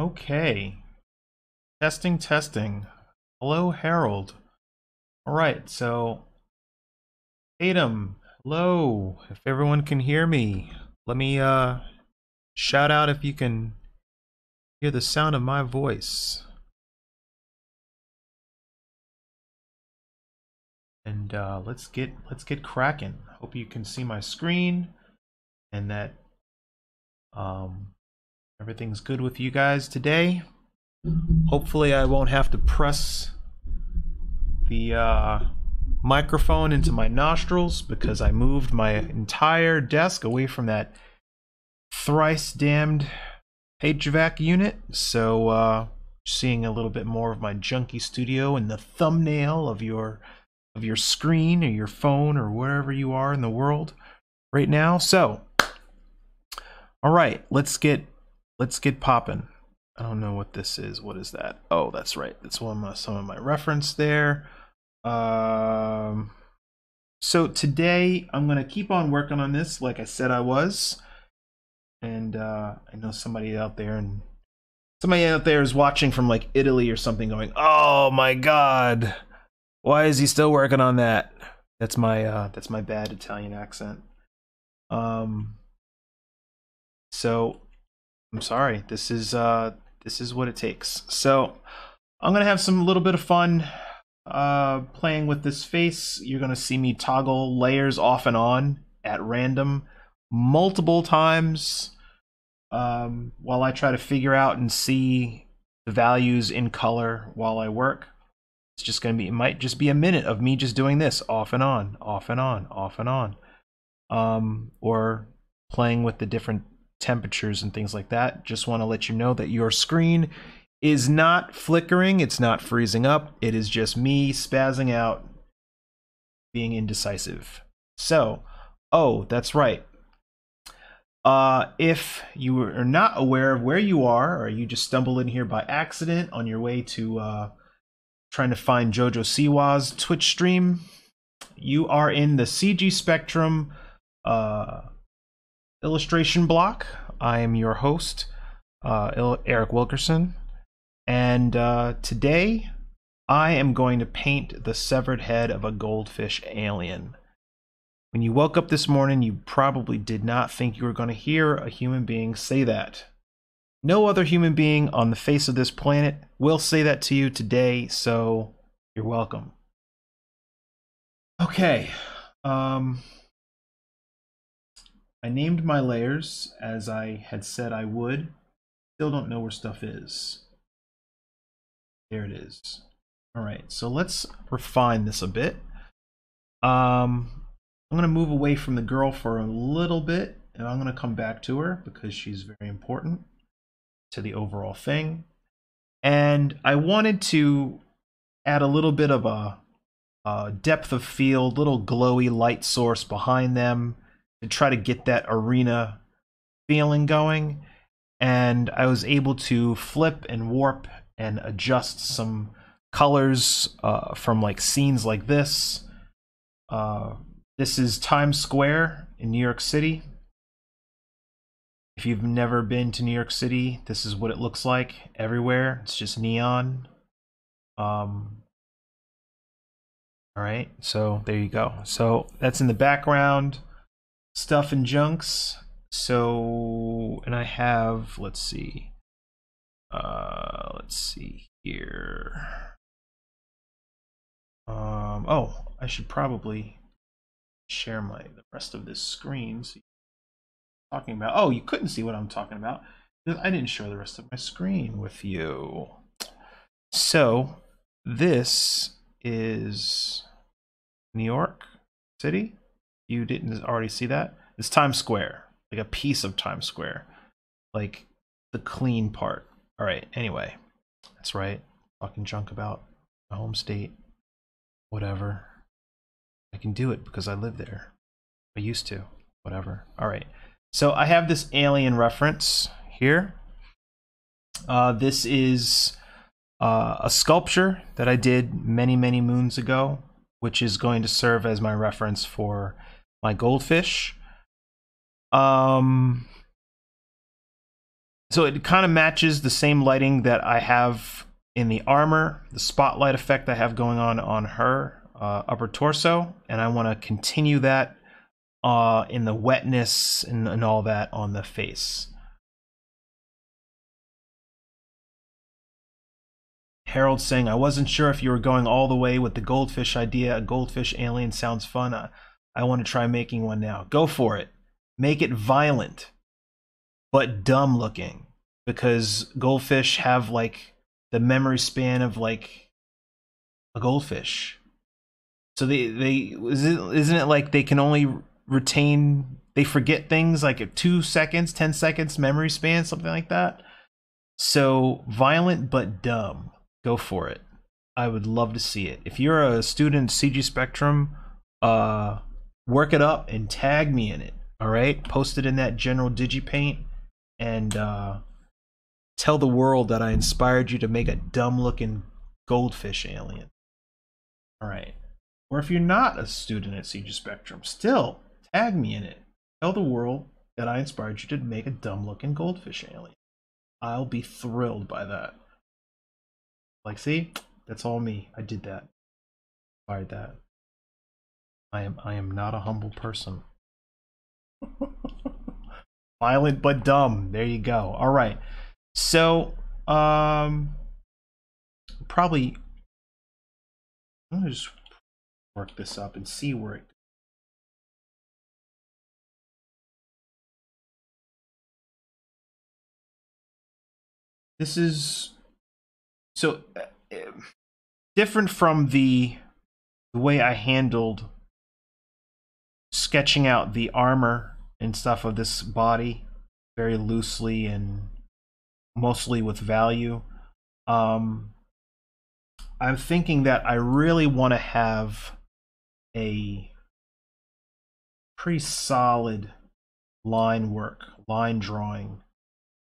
Okay. Testing, testing. Hello, Harold. All right, so Adam, hello. If everyone can hear me, let me uh shout out if you can hear the sound of my voice. And uh, let's get let's get cracking. Hope you can see my screen and that um everything's good with you guys today. Hopefully I won't have to press the uh, microphone into my nostrils because I moved my entire desk away from that thrice damned HVAC unit. So uh, seeing a little bit more of my junky studio in the thumbnail of your of your screen or your phone or wherever you are in the world right now. So all right, let's get let's get popping. I don't know what this is. What is that? Oh, that's right. That's one of my, some of my reference there. Um, so today I'm gonna keep on working on this, like I said I was. And uh, I know somebody out there and somebody out there is watching from like Italy or something, going, "Oh my God, why is he still working on that?" That's my uh, that's my bad Italian accent. Um, so I'm sorry. This is uh this is what it takes. So I'm gonna have some little bit of fun uh playing with this face. You're gonna see me toggle layers off and on at random multiple times um, while I try to figure out and see the values in color while I work. It's just gonna be it might just be a minute of me just doing this off and on, off and on, off and on. Um, or playing with the different temperatures and things like that. Just want to let you know that your screen is not flickering, it's not freezing up, it is just me spazzing out, being indecisive. So, oh, that's right. Uh, if you are not aware of where you are, or you just stumbled in here by accident on your way to uh, trying to find Jojo Siwa's Twitch stream, you are in the CG Spectrum uh, illustration block. I am your host, uh, Eric Wilkerson, and uh, today I am going to paint the severed head of a goldfish alien. When you woke up this morning, you probably did not think you were going to hear a human being say that. No other human being on the face of this planet will say that to you today, so you're welcome. Okay. Um, I named my layers as I had said I would. Still don't know where stuff is. There it is. All right, so let's refine this a bit. Um, I'm going to move away from the girl for a little bit, and I'm going to come back to her because she's very important to the overall thing. And I wanted to add a little bit of a, a depth of field, little glowy light source behind them to try to get that arena feeling going. And I was able to flip and warp and adjust some colors uh, from like scenes like this. Uh, this is Times Square in New York City. If you've never been to New York City, this is what it looks like everywhere. It's just neon. Um, all right, so there you go. So that's in the background stuff and junks. So, and I have, let's see, uh, let's see here. Um, oh, I should probably share my the rest of this screen. So talking about, oh, you couldn't see what I'm talking about I didn't share the rest of my screen with you. So this is New York City you didn't already see that, it's Times Square, like a piece of Times Square, like the clean part. All right. Anyway, that's right. Fucking junk about my home state. Whatever. I can do it because I live there. I used to. Whatever. All right. So I have this alien reference here. Uh, this is uh, a sculpture that I did many, many moons ago, which is going to serve as my reference for my goldfish. Um, so it kind of matches the same lighting that I have in the armor, the spotlight effect I have going on on her uh, upper torso, and I want to continue that uh, in the wetness and, and all that on the face. Harold saying, I wasn't sure if you were going all the way with the goldfish idea. A goldfish alien sounds fun. I, I want to try making one now. Go for it. Make it violent, but dumb looking. Because goldfish have like the memory span of like a goldfish. So they they isn't it like they can only retain they forget things like two seconds, ten seconds memory span, something like that. So violent but dumb. Go for it. I would love to see it. If you're a student CG Spectrum, uh, work it up and tag me in it. All right, post it in that general DigiPaint and uh, tell the world that I inspired you to make a dumb-looking goldfish alien. All right. Or if you're not a student at CG Spectrum, still tag me in it. Tell the world that I inspired you to make a dumb-looking goldfish alien. I'll be thrilled by that. Like, see, that's all me. I did that. Fired that. I am I am not a humble person. Violent but dumb. There you go. All right. So, um, probably. I'm gonna just work this up and see where it. This is so uh, different from the, the way I handled sketching out the armor and stuff of this body very loosely and mostly with value. Um, I'm thinking that I really want to have a pretty solid line work, line drawing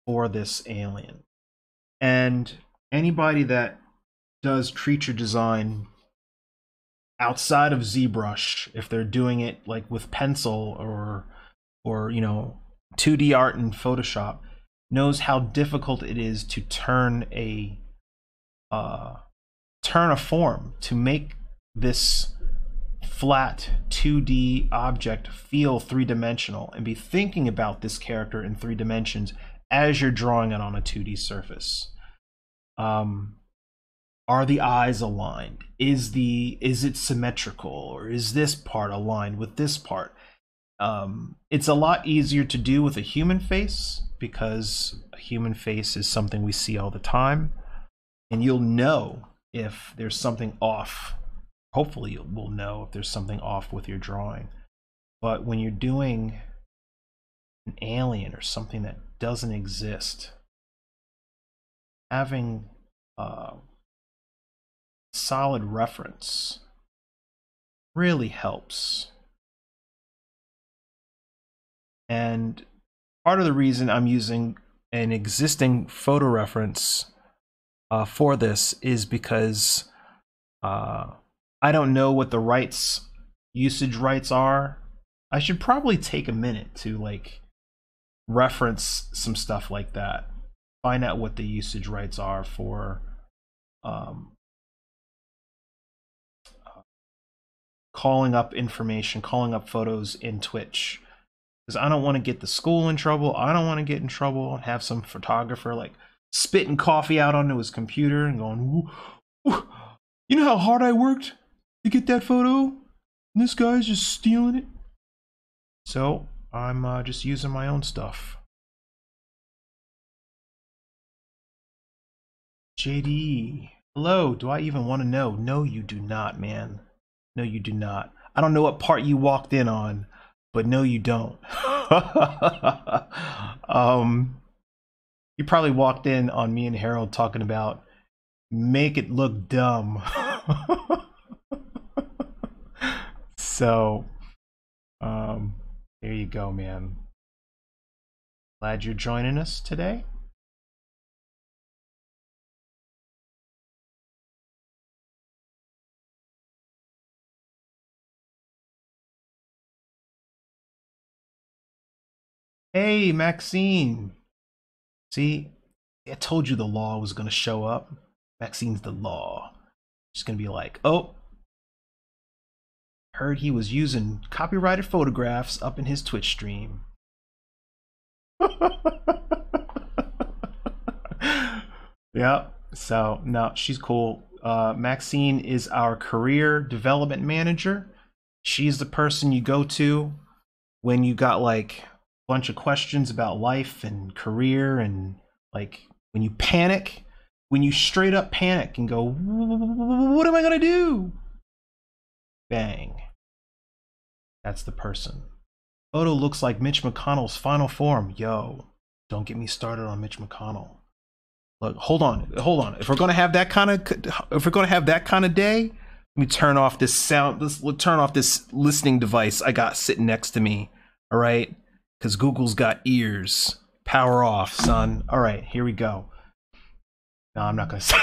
for this alien. And anybody that does creature design outside of ZBrush, if they're doing it like with pencil or or you know 2D art in Photoshop, knows how difficult it is to turn a uh, turn a form to make this flat 2D object feel three dimensional and be thinking about this character in three dimensions as you're drawing it on a 2D surface. Um, are the eyes aligned? Is the is it symmetrical or is this part aligned with this part? Um, it's a lot easier to do with a human face because a human face is something we see all the time and you'll know if there's something off. Hopefully you will know if there's something off with your drawing. But when you're doing an alien or something that doesn't exist having uh, solid reference really helps. And part of the reason I'm using an existing photo reference uh, for this is because uh, I don't know what the rights usage rights are. I should probably take a minute to like reference some stuff like that find out what the usage rights are for um, calling up information, calling up photos in Twitch. Because I don't want to get the school in trouble. I don't want to get in trouble and have some photographer like spitting coffee out onto his computer and going, you know how hard I worked to get that photo? And this guy's just stealing it. So I'm uh, just using my own stuff. JD, hello. Do I even want to know? No, you do not, man. No, you do not. I don't know what part you walked in on, but no, you don't. um, you probably walked in on me and Harold talking about make it look dumb. so, um, there you go, man. Glad you're joining us today. Hey, Maxine. See, I told you the law was going to show up. Maxine's the law. She's going to be like, oh, heard he was using copyrighted photographs up in his Twitch stream. yeah, so no, she's cool. Uh, Maxine is our career development manager. She's the person you go to when you got like bunch of questions about life and career and like when you panic, when you straight up panic and go, what am I going to do? Bang. That's the person. Photo looks like Mitch McConnell's final form. Yo, don't get me started on Mitch McConnell. Look, hold on, hold on. If we're gonna have that kind of, if we're gonna have that kind of day, let me turn off this sound. Let's turn off this listening device I got sitting next to me. All right, because Google's got ears. Power off, son. All right, here we go. No, I'm not gonna say.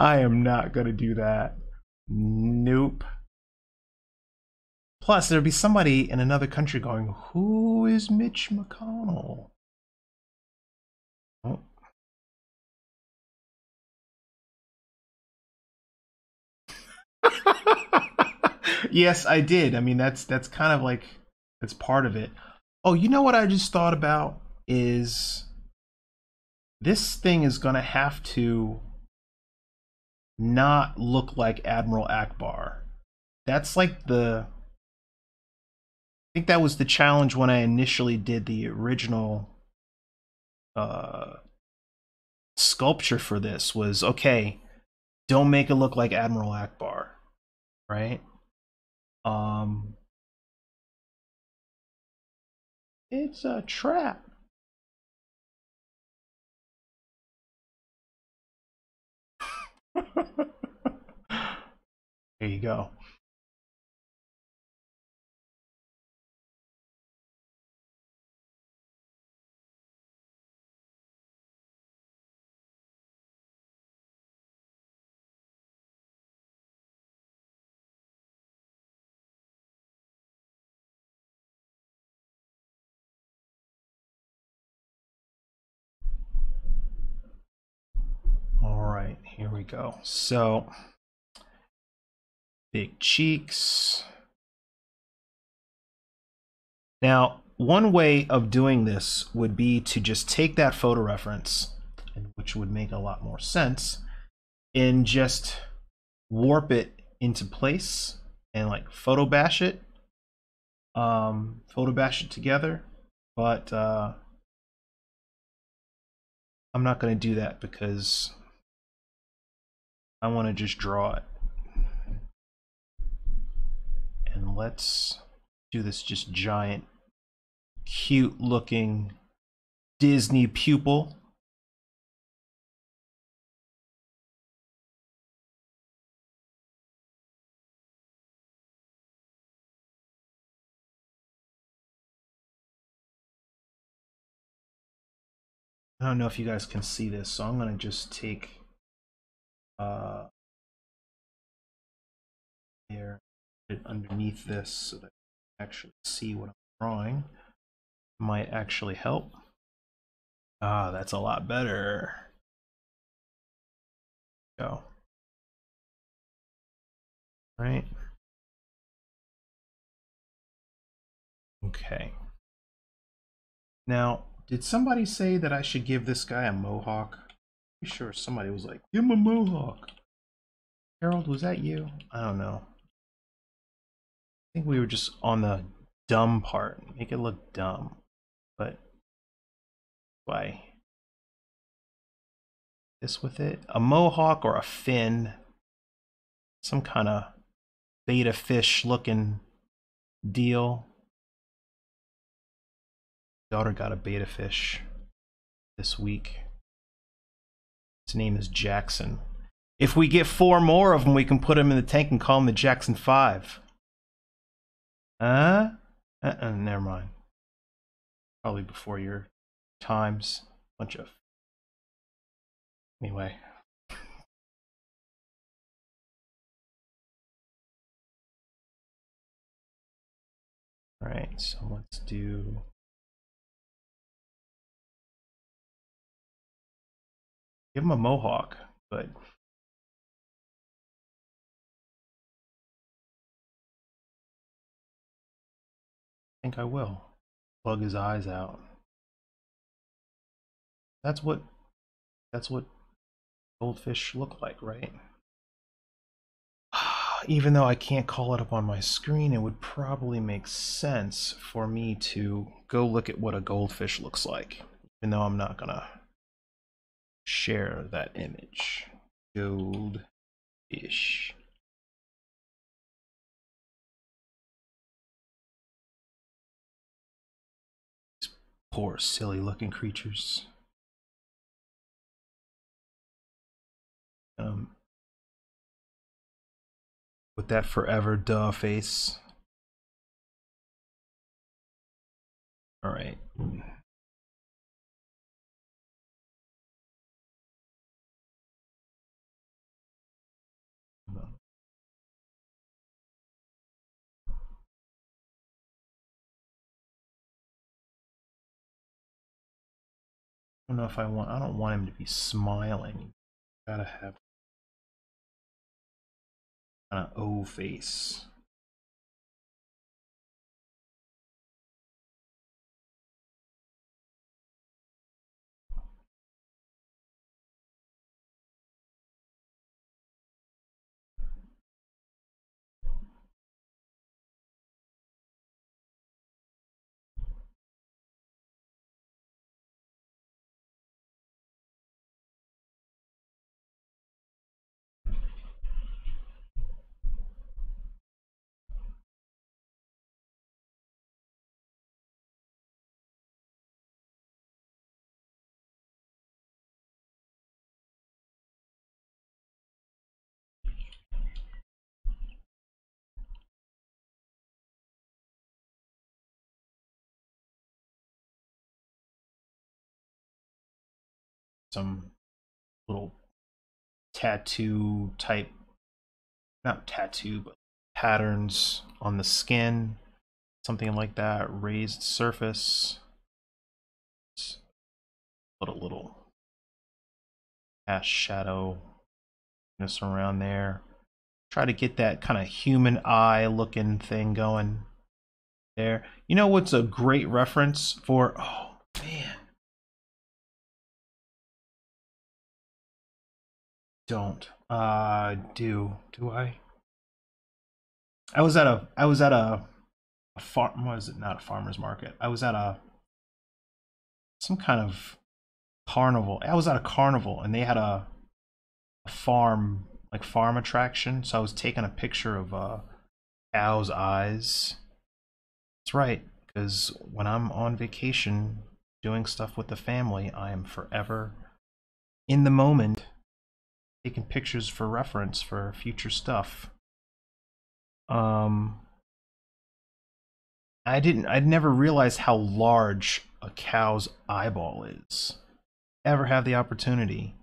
I am not gonna do that. Nope. Plus, there'd be somebody in another country going, Who is Mitch McConnell? Oh. Yes, I did. I mean, that's that's kind of like that's part of it. Oh, you know what I just thought about is this thing is going to have to not look like Admiral Ackbar. That's like the I think that was the challenge when I initially did the original uh, sculpture for this was okay, don't make it look like Admiral Ackbar, right? Um, it's a trap. there you go. Here we go. So, big cheeks. Now, one way of doing this would be to just take that photo reference, which would make a lot more sense, and just warp it into place and like photo bash it, um, photo bash it together. But uh, I'm not going to do that because I want to just draw it. And let's do this just giant, cute looking Disney pupil. I don't know if you guys can see this, so I'm going to just take uh, here underneath this so that I can actually see what I'm drawing might actually help. Ah, that's a lot better. Go. Right. Okay. Now, did somebody say that I should give this guy a mohawk? Sure somebody was like, give him a mohawk. Harold, was that you? I don't know. I think we were just on the dumb part. Make it look dumb. But why? This with it? A mohawk or a fin? Some kind of betta fish looking deal. Daughter got a betta fish this week. His name is Jackson. If we get four more of them, we can put them in the tank and call them the Jackson 5. Huh? Uh-uh, never mind. Probably before your times. Bunch of... Anyway. All right, so let's do. Give him a mohawk, but I think I will. Plug his eyes out. That's what that's what goldfish look like, right? Even though I can't call it up on my screen, it would probably make sense for me to go look at what a goldfish looks like, even though I'm not gonna share that image. Goldfish. Poor silly looking creatures. Um, with that forever duh face. All right. Don't know if I want, I don't want him to be smiling. Gotta have kind of O face. Some little tattoo type not tattoo but patterns on the skin something like that raised surface. Put a little cast shadow around there. Try to get that kind of human eye looking thing going there. You know what's a great reference for? Oh man don't uh do do I? I was at a I was at a, a farm was it not a farmer's market? I was at a some kind of carnival. I was at a carnival and they had a, a farm like farm attraction. So I was taking a picture of uh cow's eyes. That's right, because when I'm on vacation doing stuff with the family, I am forever in the moment taking pictures for reference for future stuff. Um, I didn't. I'd never realized how large a cow's eyeball is. Ever have the opportunity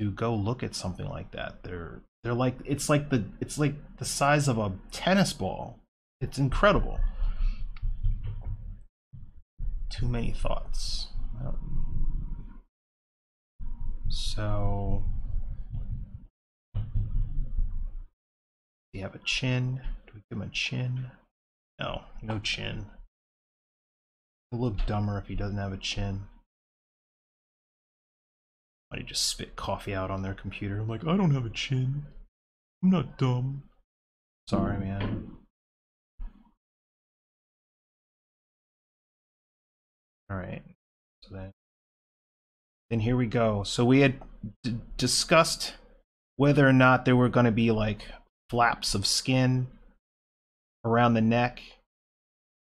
to go look at something like that? They're they're like it's like the it's like the size of a tennis ball. It's incredible. Too many thoughts. So we have a chin. Do we give him a chin? No, no chin. He'll look dumber if he doesn't have a chin. Why do you just spit coffee out on their computer? I'm like, I don't have a chin. I'm not dumb. Sorry, man. Alright. Then here we go. So we had discussed whether or not there were going to be like flaps of skin around the neck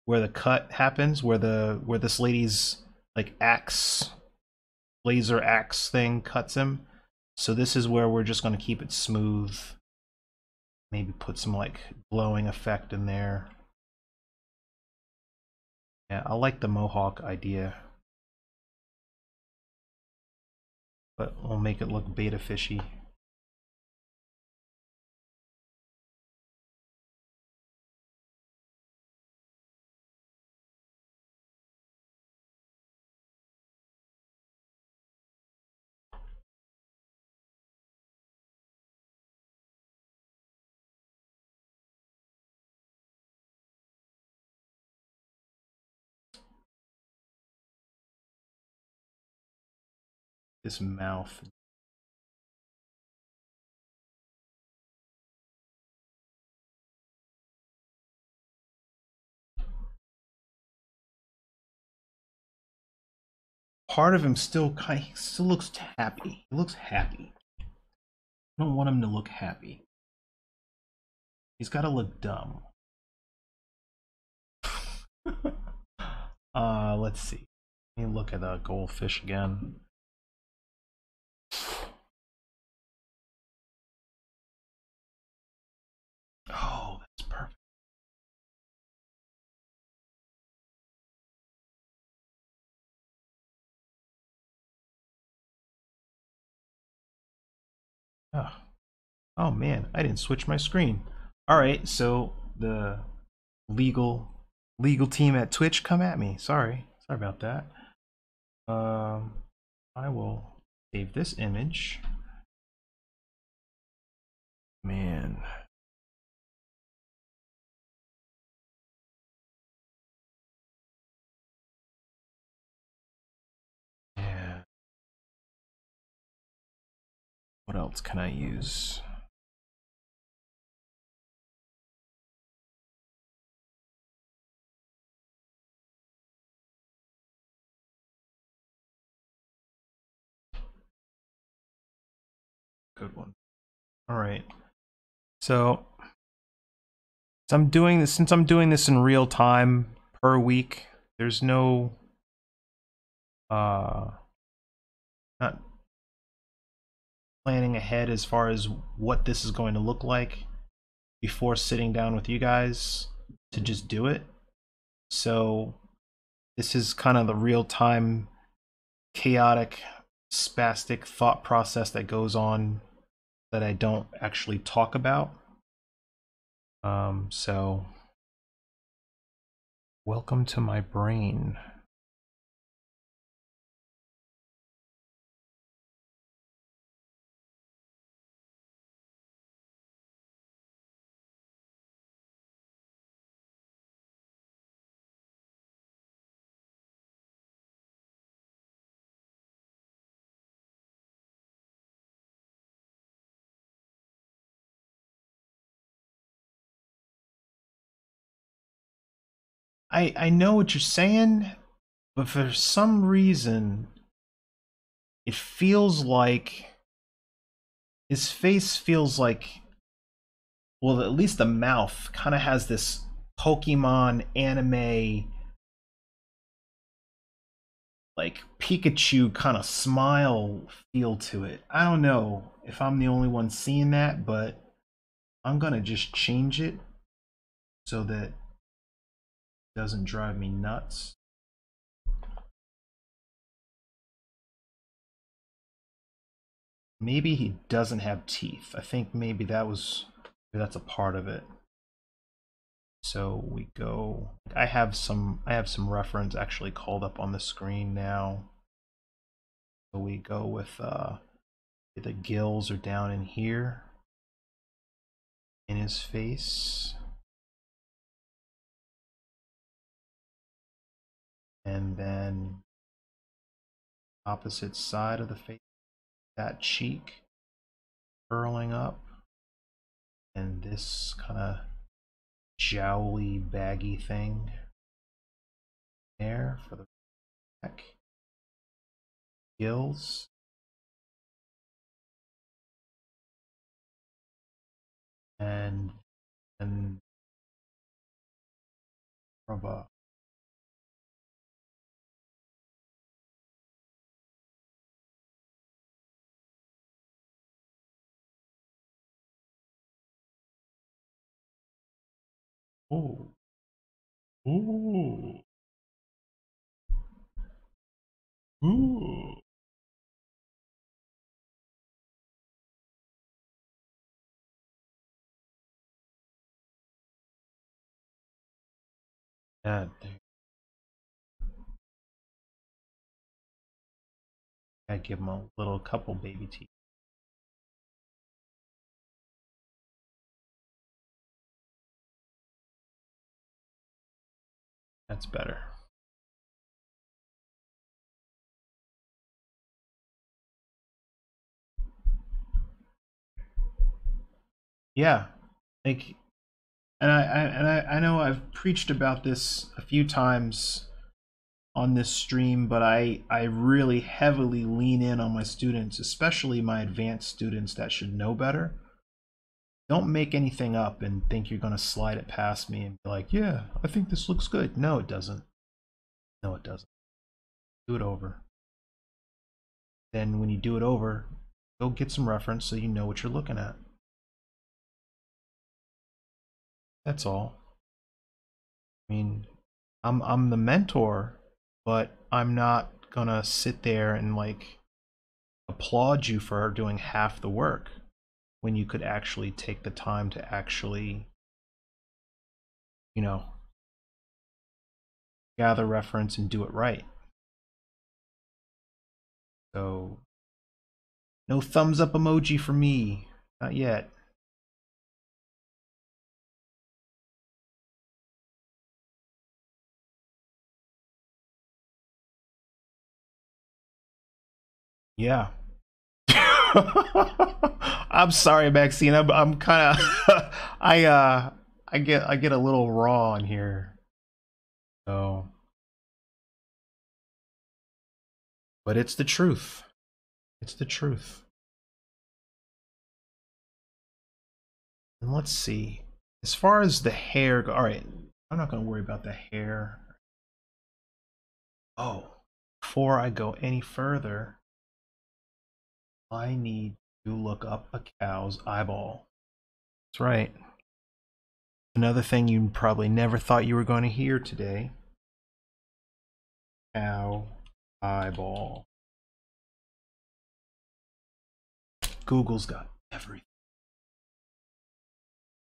where the cut happens, where the where this lady's like axe laser axe thing cuts him. So this is where we're just going to keep it smooth. Maybe put some like glowing effect in there. Yeah, I like the mohawk idea. But we'll make it look betta fishy. This mouth. Part of him still kind of, still looks happy. He looks happy. I don't want him to look happy. He's got to look dumb. uh, let's see. Let me look at the goldfish again. Oh, that's perfect. Oh. oh man, I didn't switch my screen. All right, so the legal legal team at Twitch come at me. Sorry. Sorry about that. Um I will save this image. Man. What else can I use? Good one. All right. So, so I'm doing this since I'm doing this in real time per week. There's no uh not planning ahead as far as what this is going to look like before sitting down with you guys to just do it. So this is kind of the real time chaotic spastic thought process that goes on that I don't actually talk about. Um, so, welcome to my brain. I I know what you're saying, but for some reason it feels like his face feels like well at least the mouth kind of has this Pokemon anime like Pikachu kind of smile feel to it. I don't know if I'm the only one seeing that, but I'm gonna just change it so that doesn't drive me nuts. Maybe he doesn't have teeth. I think maybe that was that's a part of it. So we go I have some I have some reference actually called up on the screen now. So we go with uh the gills are down in here in his face. And then opposite side of the face, that cheek curling up, and this kind of jowly, baggy thing there for the neck, gills. And and from a Ooh. Ooh. Ooh. Yeah, I give him a little couple baby teeth. That's better. Yeah. Like and I, I and I, I know I've preached about this a few times on this stream, but I, I really heavily lean in on my students, especially my advanced students that should know better. Don't make anything up and think you're going to slide it past me and be like, "Yeah, I think this looks good." No, it doesn't. No, it doesn't. Do it over. Then when you do it over, go get some reference so you know what you're looking at. That's all. I mean, I'm I'm the mentor, but I'm not gonna sit there and like applaud you for doing half the work when you could actually take the time to actually you know gather reference and do it right. So no thumbs up emoji for me. Not yet. Yeah. I'm sorry, Maxine. I'm, I'm kind of I uh I get I get a little raw in here. So But it's the truth. It's the truth. And let's see. As far as the hair go, all right, I'm not going to worry about the hair. Oh, before I go any further, I need to look up a cow's eyeball. That's right. Another thing you probably never thought you were going to hear today. Cow eyeball. Google's got everything.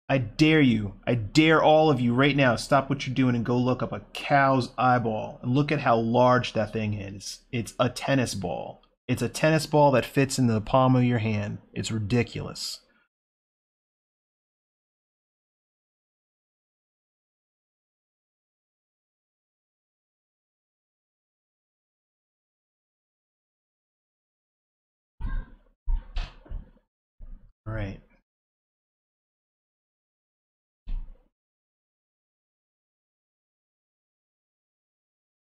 I dare you, I dare all of you right now, stop what you're doing and go look up a cow's eyeball and look at how large that thing is. It's a tennis ball. It's a tennis ball that fits in the palm of your hand. It's ridiculous. All right.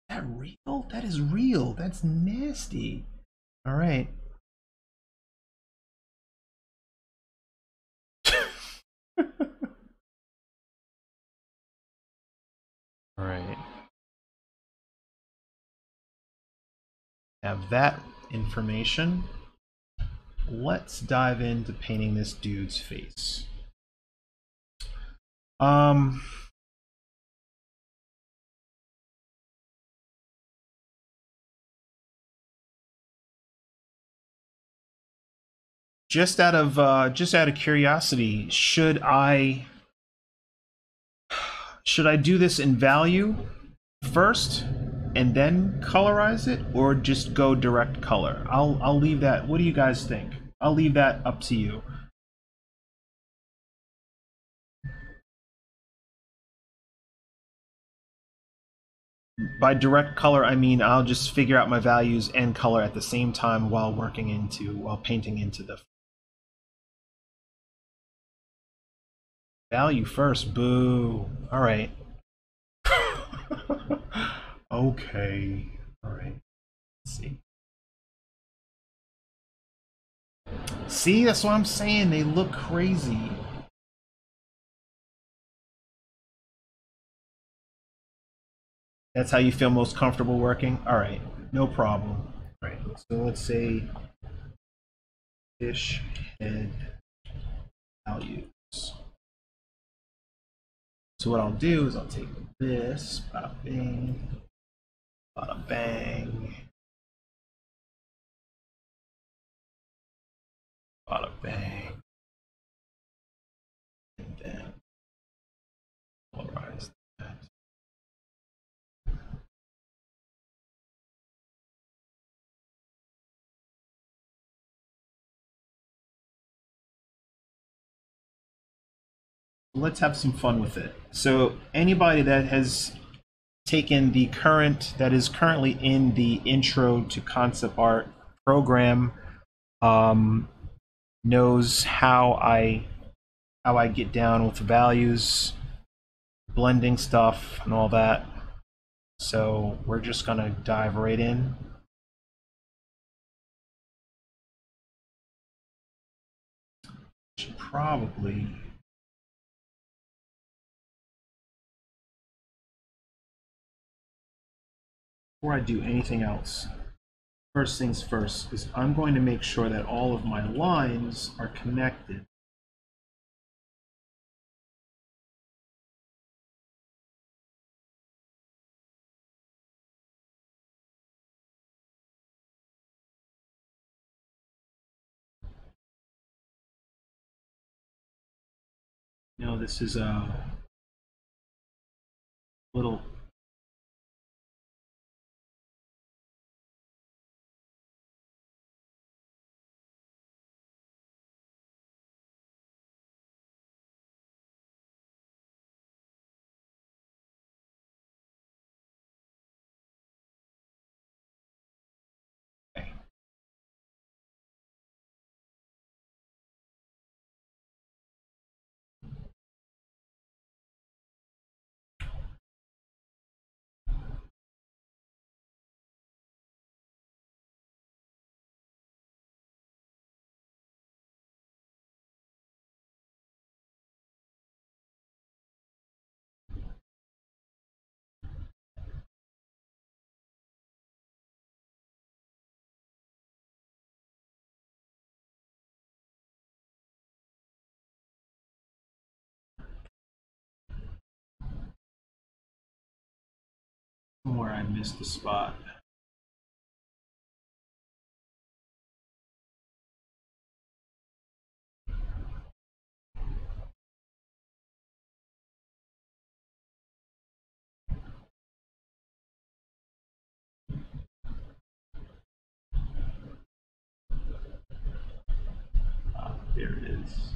That real? That is real. That's nasty. All right. All right. Have that information let's dive into painting this dude's face. Um, just out of uh, just out of curiosity, should I should I do this in value first and then colorize it or just go direct color? I'll i'll leave that. What do you guys think? I'll leave that up to you. By direct color i mean i'll just figure out my values and color at the same time while working into while painting into the value first boo all right Okay. All right. Let's see. See, that's what I'm saying. They look crazy. That's how you feel most comfortable working? All right. No problem. All right. So let's say fish head values. So what I'll do is I'll take this, bada bing, Bada bang. Bada bang. And then polarize that. Let's have some fun with it. So anybody that has taken the current that is currently in the intro to concept art program um, knows how I how I get down with the values, blending stuff, and all that. So we're just going to dive right in. Probably before I do anything else, first things first is I'm going to make sure that all of my lines are connected. You this is a little Somewhere I missed the spot. Ah, there it is.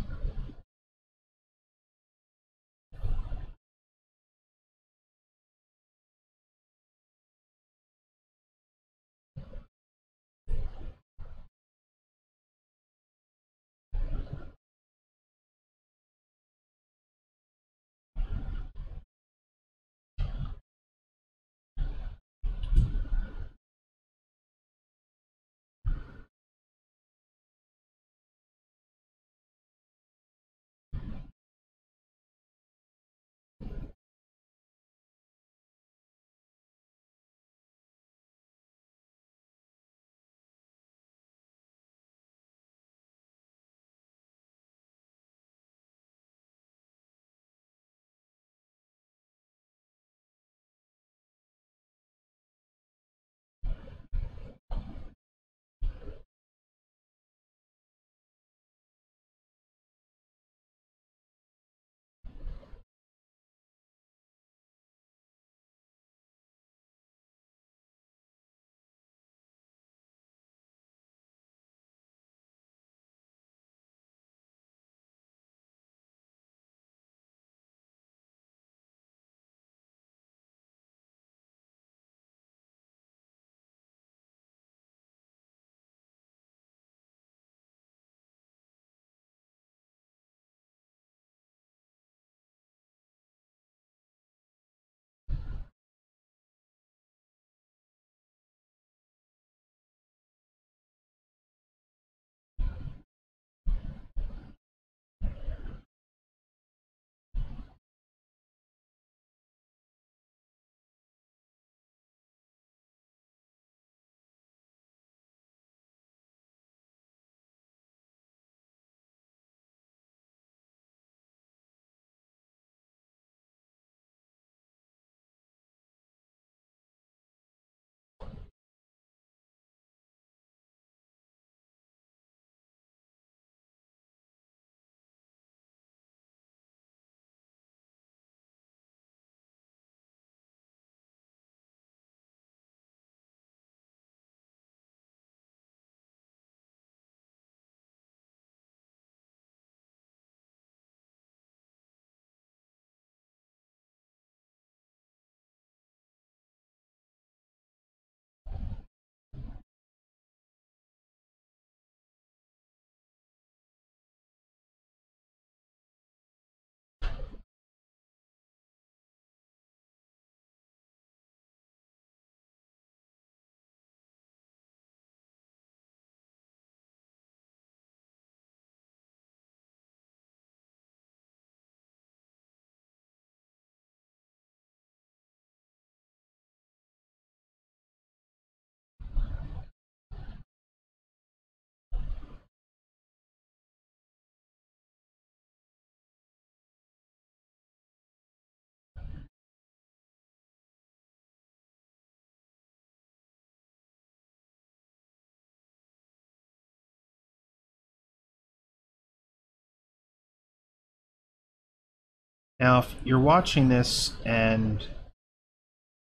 Now, if you're watching this and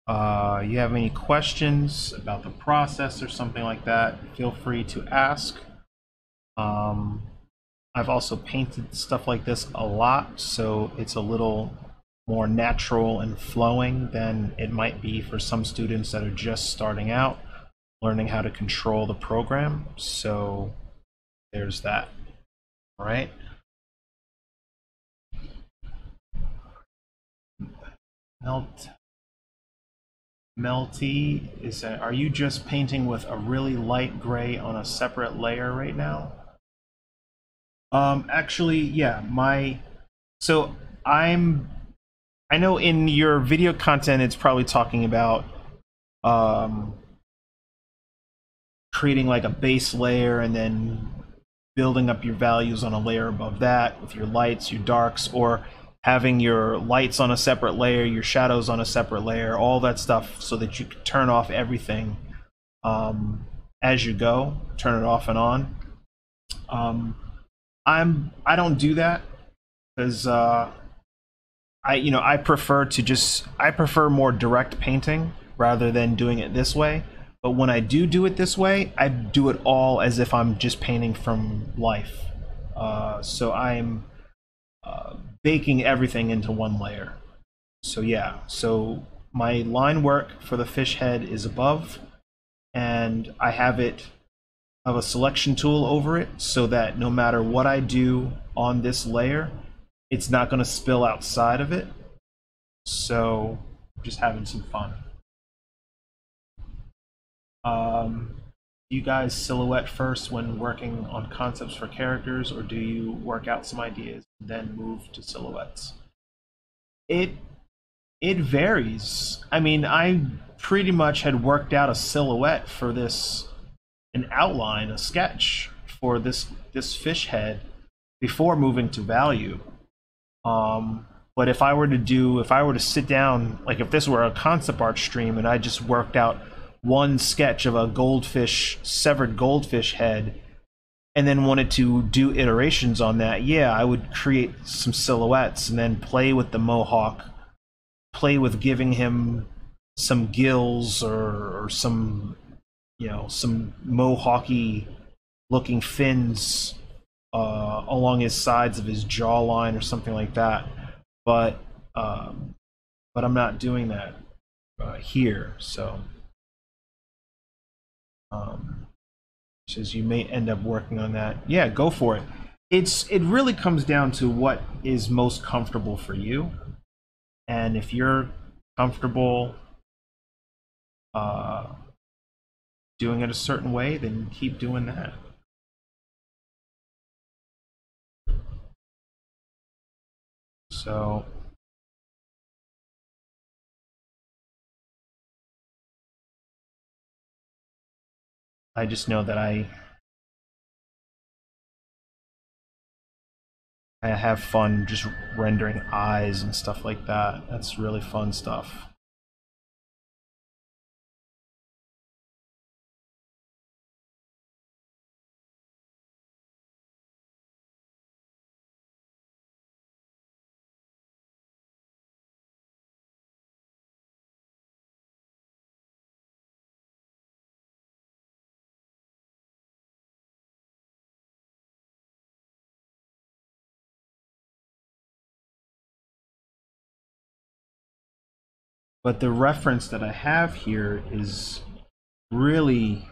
uh, you have any questions about the process or something like that, feel free to ask. Um, I've also painted stuff like this a lot, so it's a little more natural and flowing than it might be for some students that are just starting out, learning how to control the program. So there's that. All right. Melt Melty is that, are you just painting with a really light gray on a separate layer right now? Um, actually, yeah, my, so I'm, I know in your video content, it's probably talking about, um, creating like a base layer and then building up your values on a layer above that with your lights, your darks, or having your lights on a separate layer, your shadows on a separate layer, all that stuff so that you can turn off everything um, as you go, turn it off and on. Um, I'm I don't do that because uh, I you know I prefer to just I prefer more direct painting rather than doing it this way. But when I do do it this way, I do it all as if I'm just painting from life. Uh, so I'm baking everything into one layer. So yeah, so my line work for the fish head is above, and I have it have a selection tool over it so that no matter what I do on this layer, it's not going to spill outside of it. So just having some fun. Um, you guys silhouette first when working on concepts for characters, or do you work out some ideas then move to silhouettes? It it varies. I mean, I pretty much had worked out a silhouette for this, an outline, a sketch for this this fish head before moving to value. Um, but if I were to do, if I were to sit down, like if this were a concept art stream and I just worked out one sketch of a goldfish, severed goldfish head, and then wanted to do iterations on that, yeah, I would create some silhouettes and then play with the mohawk, play with giving him some gills or, or some, you know, some mohawky looking fins uh, along his sides of his jawline or something like that. But um, but I'm not doing that uh, here, so. Um, says you may end up working on that. Yeah, go for it. It's it really comes down to what is most comfortable for you, and if you're comfortable uh, doing it a certain way, then keep doing that. So I just know that I I have fun just rendering eyes and stuff like that. That's really fun stuff. But the reference that I have here is really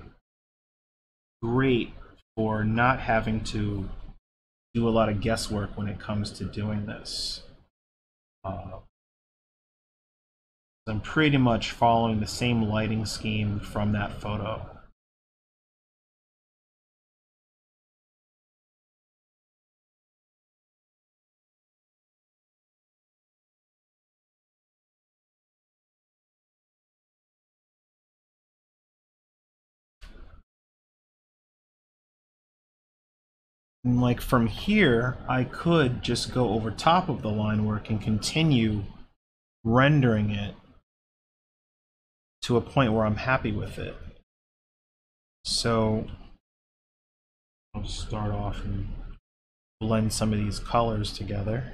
great for not having to do a lot of guesswork when it comes to doing this. Uh, I'm pretty much following the same lighting scheme from that photo. And like from here, I could just go over top of the line work and continue rendering it to a point where I'm happy with it. So I'll start off and blend some of these colors together.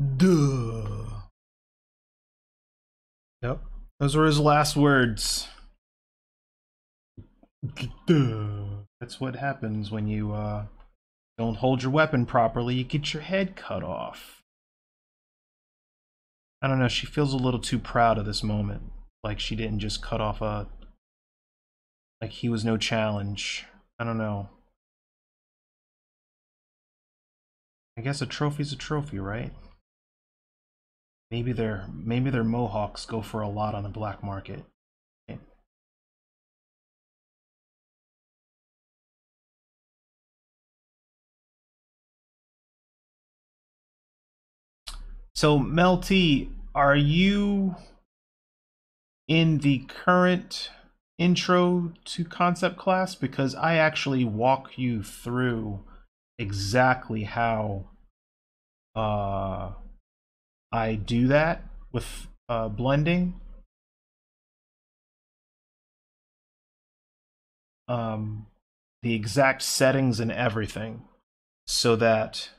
Duh. Yep. Those were his last words. Duh. That's what happens when you uh, don't hold your weapon properly. You get your head cut off. I don't know. She feels a little too proud of this moment. Like she didn't just cut off a. Like he was no challenge. I don't know. I guess a trophy's a trophy, right? Maybe their maybe their mohawks go for a lot on the black market. So Melty, are you in the current intro to concept class? Because I actually walk you through exactly how uh, I do that with uh, blending. Um, the exact settings and everything so that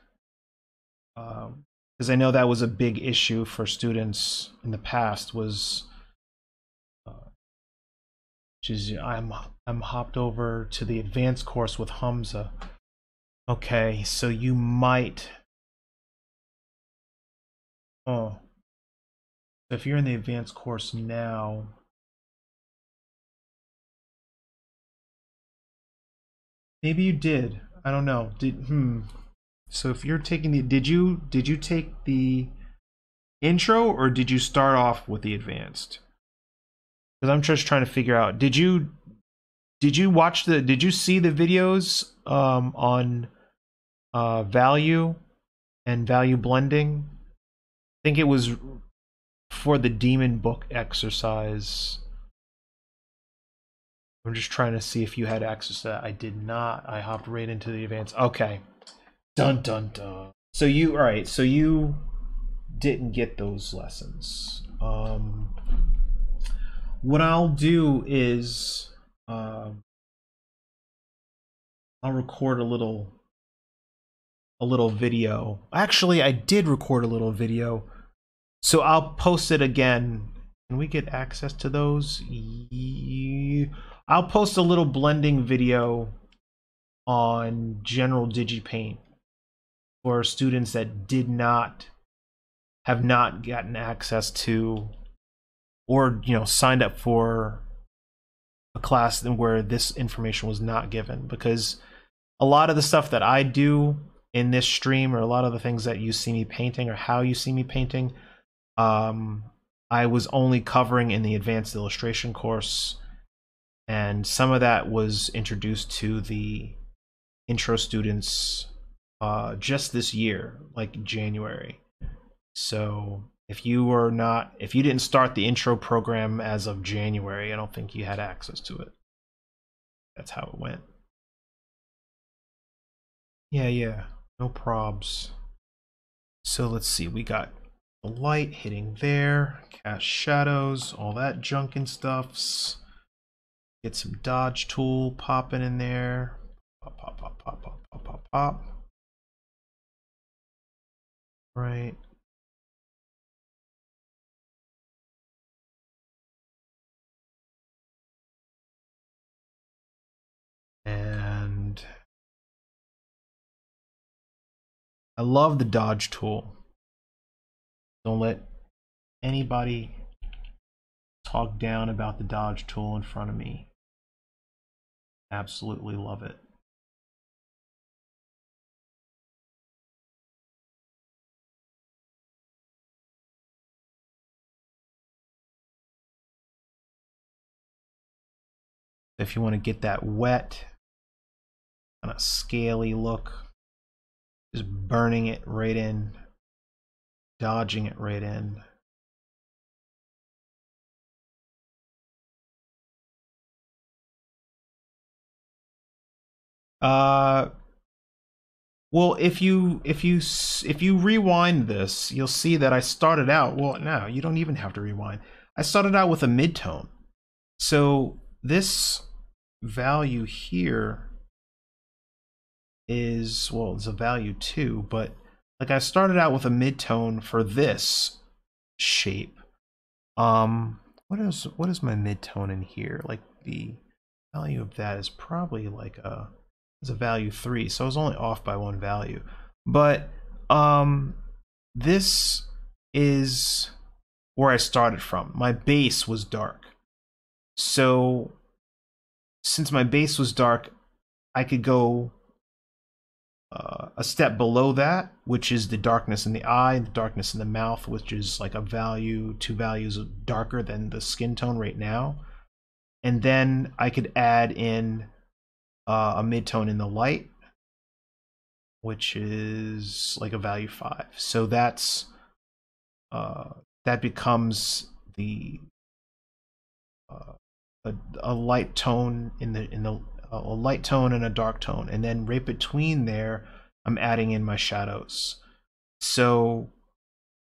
um, because I know that was a big issue for students in the past was uh, is I'm I'm hopped over to the advanced course with Hamza. Okay, so you might Oh. If you're in the advanced course now, maybe you did. I don't know. Did hmm. So if you're taking the did you did you take the intro or did you start off with the advanced? Because I'm just trying to figure out. Did you did you watch the did you see the videos um, on uh, value and value blending? I think it was for the demon book exercise. I'm just trying to see if you had access to that. I did not. I hopped right into the advanced. Okay. Dun dun dun. So you all right? So you didn't get those lessons. Um, what I'll do is uh, I'll record a little a little video. Actually, I did record a little video, so I'll post it again. Can we get access to those? I'll post a little blending video on General DigiPaint for students that did not have not gotten access to or you know signed up for a class where this information was not given because a lot of the stuff that I do in this stream or a lot of the things that you see me painting or how you see me painting um, I was only covering in the advanced illustration course and some of that was introduced to the intro students uh, just this year, like January. So if you were not, if you didn't start the intro program as of January, I don't think you had access to it. That's how it went. Yeah, yeah, no probs. So let's see, we got the light hitting there, cast shadows, all that junk and stuffs. Get some dodge tool popping in there. Pop, pop, pop, pop, pop, pop, pop, pop. Right. And I love the dodge tool. Don't let anybody talk down about the dodge tool in front of me. Absolutely love it. if you want to get that wet, kind of scaly look, just burning it right in, dodging it right in. Uh, well, if you if you if you rewind this, you'll see that I started out. Well, no, you don't even have to rewind. I started out with a midtone. So this value here is, well, it's a value too, but like I started out with a midtone for this shape. Um, what is what is my midtone in here? Like the value of that is probably like a is a value three, so I was only off by one value. But um, this is where I started from. My base was dark, so since my base was dark, I could go uh, a step below that, which is the darkness in the eye, the darkness in the mouth, which is like a value, two values darker than the skin tone right now. And then I could add in uh, a midtone in the light, which is like a value five. So that's uh, that becomes the uh, a, a light tone in the in the a light tone and a dark tone, and then right between there, I'm adding in my shadows. So,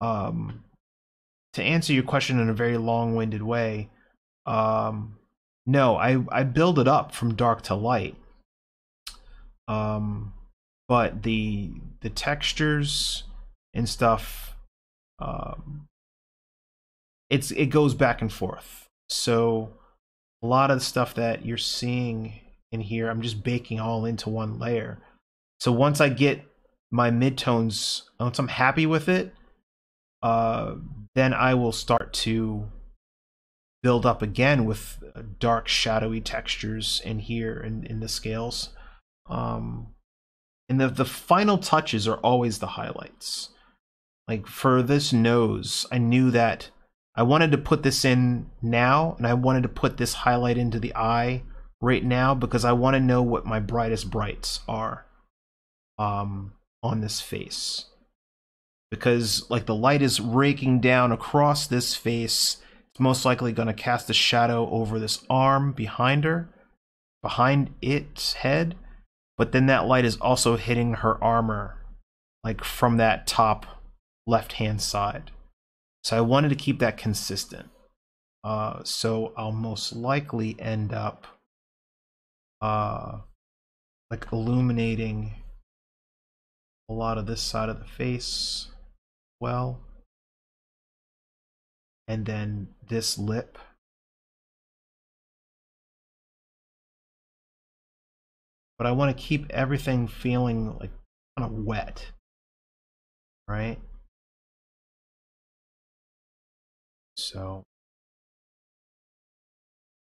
um, to answer your question in a very long-winded way, um, no, I I build it up from dark to light. Um, but the the textures and stuff, um, it's it goes back and forth. So a lot of the stuff that you're seeing in here, I'm just baking all into one layer. So once I get my midtones, once I'm happy with it, uh, then I will start to build up again with dark shadowy textures in here in, in the scales. Um, and the, the final touches are always the highlights. Like for this nose, I knew that I wanted to put this in now, and I wanted to put this highlight into the eye right now because I want to know what my brightest brights are um, on this face. Because like the light is raking down across this face, it's most likely going to cast a shadow over this arm behind her, behind its head. But then that light is also hitting her armor, like from that top left hand side. So I wanted to keep that consistent. Uh, so I'll most likely end up uh, like illuminating a lot of this side of the face well. And then this lip. But I want to keep everything feeling like kind of wet, right? So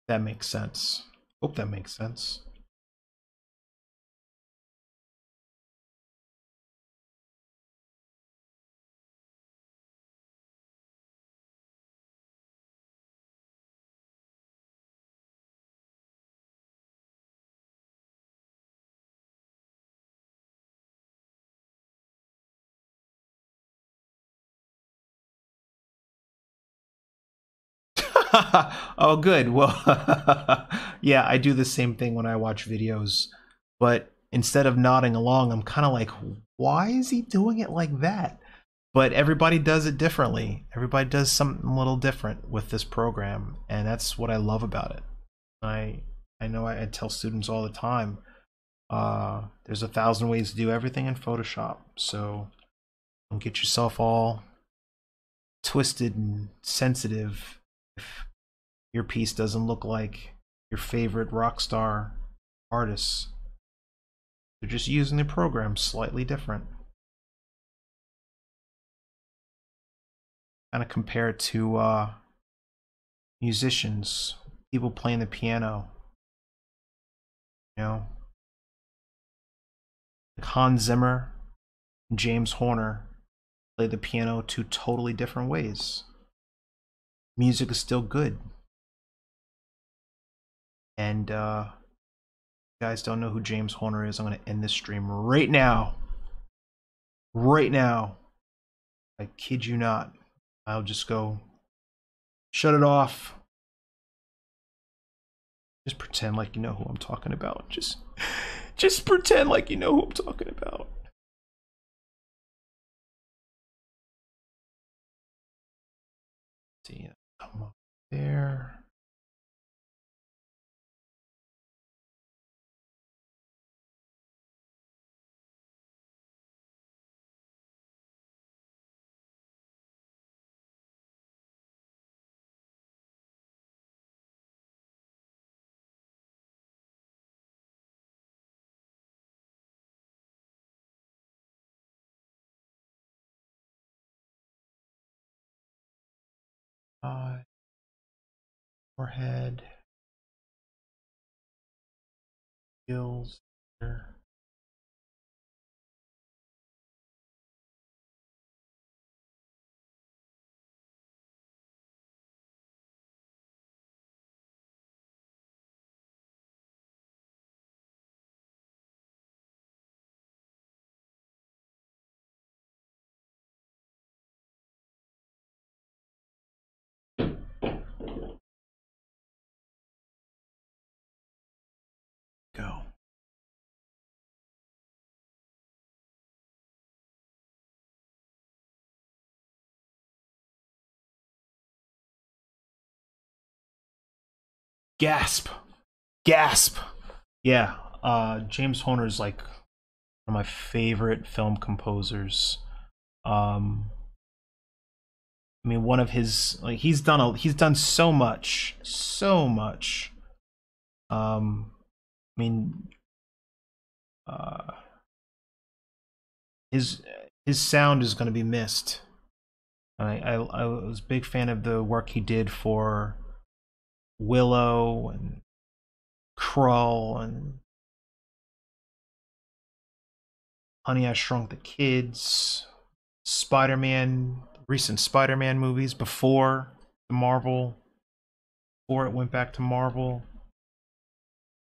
that makes sense. Hope that makes sense. oh, good. Well, yeah, I do the same thing when I watch videos, but instead of nodding along, I'm kind of like, why is he doing it like that? But everybody does it differently. Everybody does something a little different with this program, and that's what I love about it. I I know I, I tell students all the time, uh, there's a thousand ways to do everything in Photoshop, so don't get yourself all twisted and sensitive if your piece doesn't look like your favorite rock star artists. They're just using the program slightly different. Kind of compare it to uh, musicians, people playing the piano. You know, like Hans Zimmer, and James Horner play the piano two totally different ways music is still good. And uh, guys don't know who James Horner is, I'm going to end this stream right now. Right now. I kid you not. I'll just go shut it off. Just pretend like you know who I'm talking about. Just just pretend like you know who I'm talking about. See come up there. Forehead, gills. Gasp. Gasp. Yeah, uh, James Horner is like one of my favorite film composers. Um, I mean, one of his like he's done a he's done so much, so much. Um, I mean, uh, his his sound is going to be missed. I, I I was a big fan of the work he did for Willow and Krull and Honey I Shrunk the Kids, Spider-Man, recent Spider-Man movies before the Marvel, before it went back to Marvel.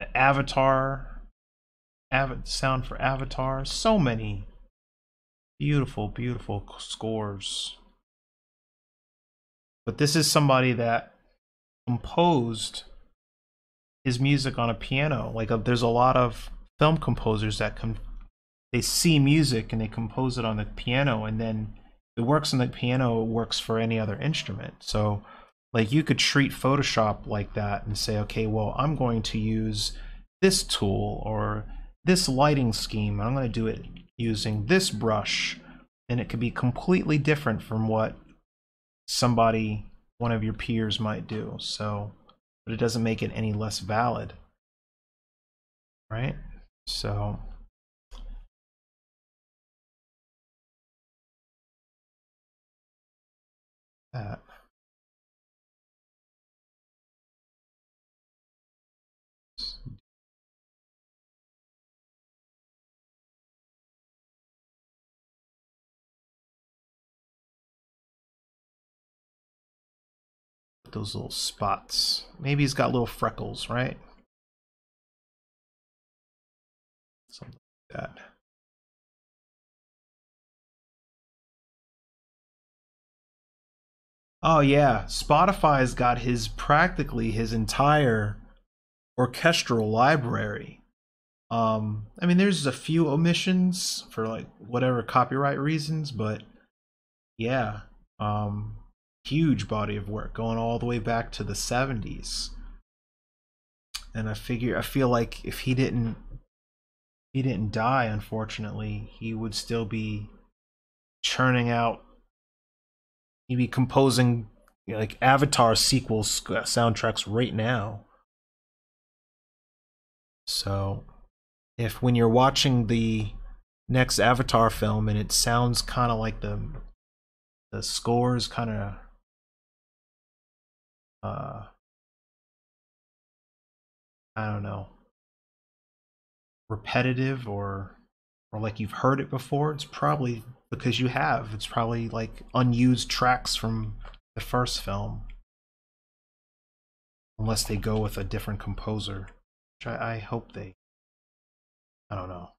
The Avatar, Av- sound for Avatar. So many beautiful, beautiful scores. But this is somebody that composed his music on a piano. Like a, there's a lot of film composers that come, they see music and they compose it on the piano, and then it works on the piano. It works for any other instrument. So like you could treat Photoshop like that and say, okay, well, I'm going to use this tool or this lighting scheme. I'm going to do it using this brush. And it could be completely different from what somebody, one of your peers might do. So, but it doesn't make it any less valid. Right? So, that. Those little spots. Maybe he's got little freckles, right? Something like that. Oh yeah, Spotify's got his practically his entire orchestral library. Um, I mean, there's a few omissions for like whatever copyright reasons, but yeah, um, huge body of work going all the way back to the 70s. And I figure, I feel like if he didn't, he didn't die, unfortunately, he would still be churning out. He'd be composing like Avatar sequels uh, soundtracks right now. So, if when you're watching the next Avatar film and it sounds kind of like the the scores kind of uh I don't know repetitive or or like you've heard it before, it's probably because you have. It's probably like unused tracks from the first film. Unless they go with a different composer. Which I, I hope they I don't know.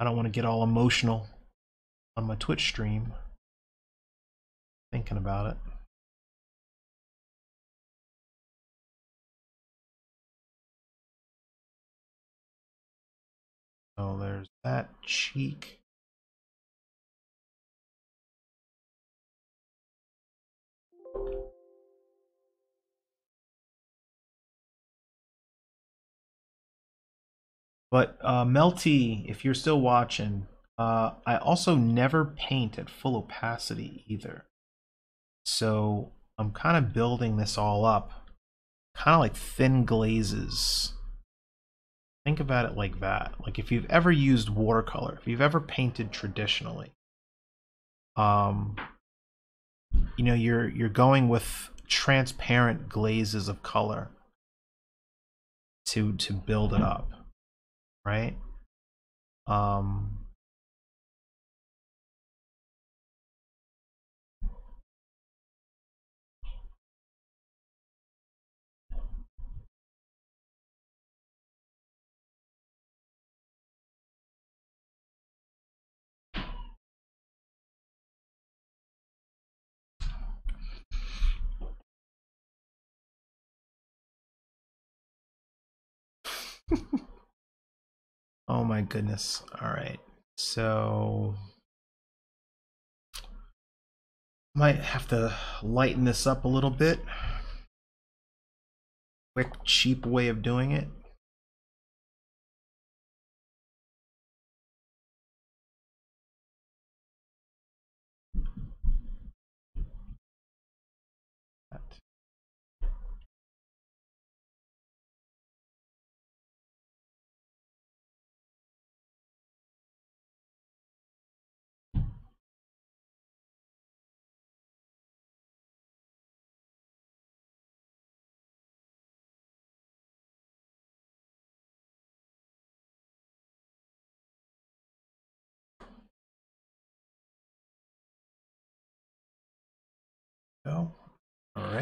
I don't want to get all emotional on my Twitch stream thinking about it. So there's that cheek. But uh, Melty, if you're still watching, uh, I also never paint at full opacity either. So I'm kind of building this all up, kind of like thin glazes. Think about it like that. Like if you've ever used watercolor, if you've ever painted traditionally, um, you know, you're you're going with transparent glazes of color to to build it up, right? Um, oh my goodness. All right. So might have to lighten this up a little bit. Quick, cheap way of doing it.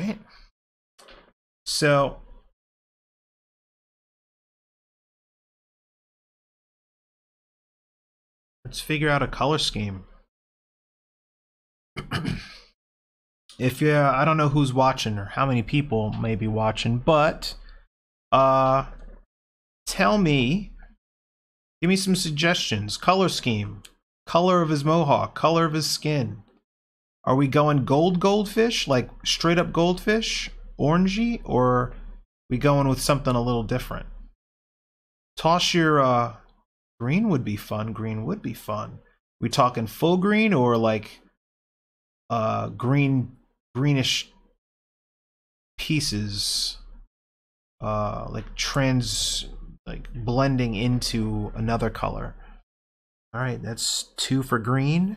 Right. So let's figure out a color scheme. if you, I don't know who's watching or how many people may be watching, but uh, tell me, give me some suggestions. Color scheme, color of his mohawk, color of his skin. Are we going gold goldfish, like straight up goldfish, orangey, or we going with something a little different? Toss your uh, green would be fun. Green would be fun. We talking full green or like uh green greenish pieces uh like trans like blending into another color. All right, that's 2 for green.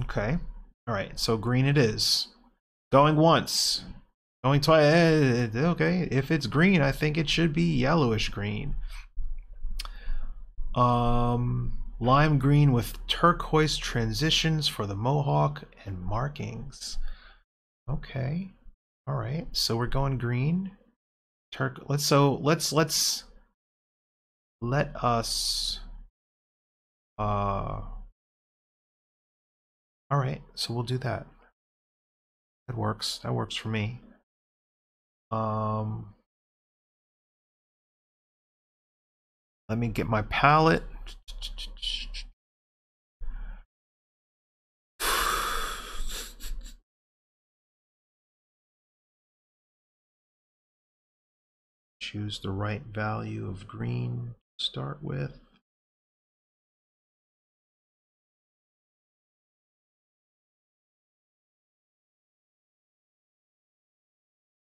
Okay. All right. So green it is. Going once. Going twice. Eh, okay. If it's green, I think it should be yellowish green. Um, lime green with turquoise transitions for the mohawk and markings. Okay. All right. So we're going green. Turk. Let's so let's let's let us uh all right, so we'll do that. That works. That works for me. Um, let me get my palette. Choose the right value of green to start with.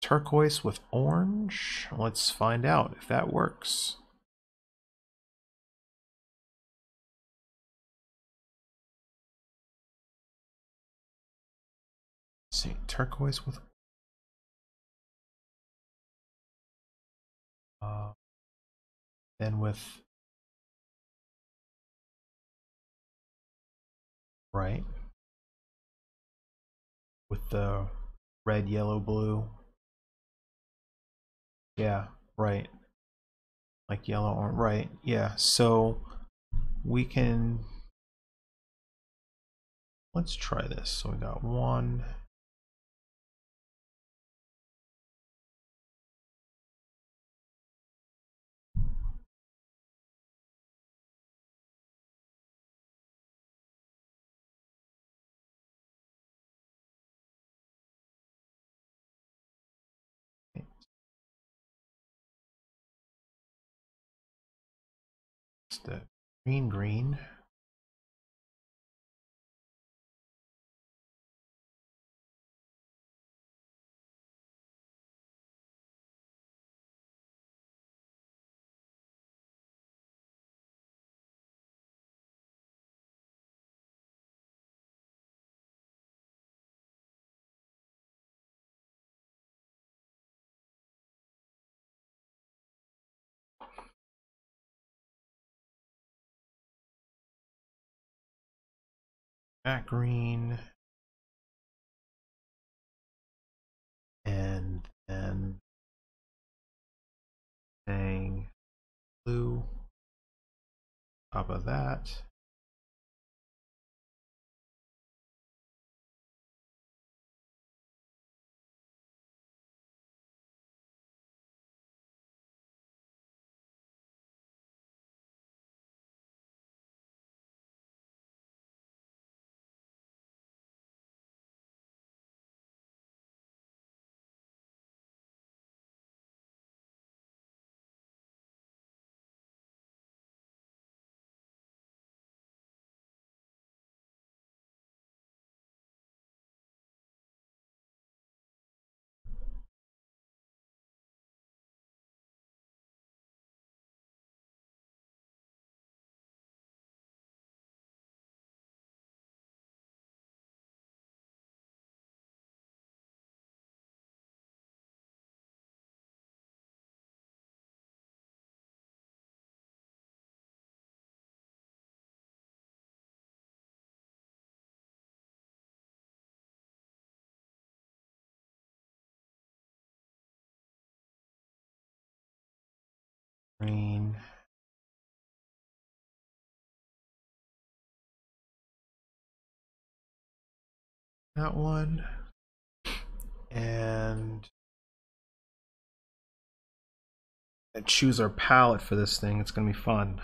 Turquoise with orange. Let's find out if that works. See, turquoise with uh, then with right with the red, yellow, blue. Yeah, right. Like yellow or right. Yeah, so we can let's try this. So we got one the green green. That green. And then saying blue top of that. Green. That one. And choose our palette for this thing. It's gonna be fun.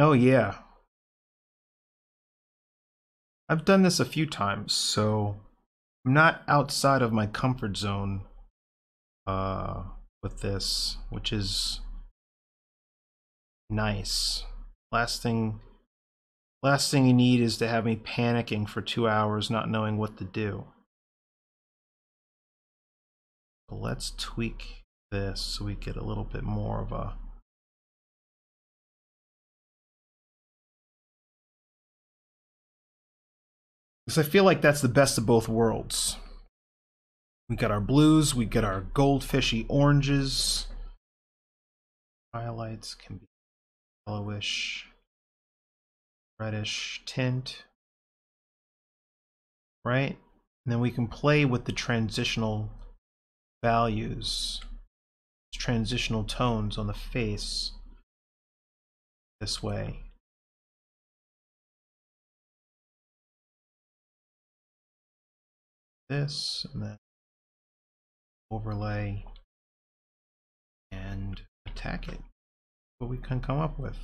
Oh yeah. I've done this a few times, so I'm not outside of my comfort zone uh, with this, which is nice. Last thing last thing you need is to have me panicking for two hours not knowing what to do. But let's tweak this so we get a little bit more of a Because I feel like that's the best of both worlds. We got our blues, we get our goldfishy oranges. Highlights can be yellowish, reddish tint. Right? And then we can play with the transitional values, transitional tones on the face this way. This and then overlay and attack it. What we can come up with.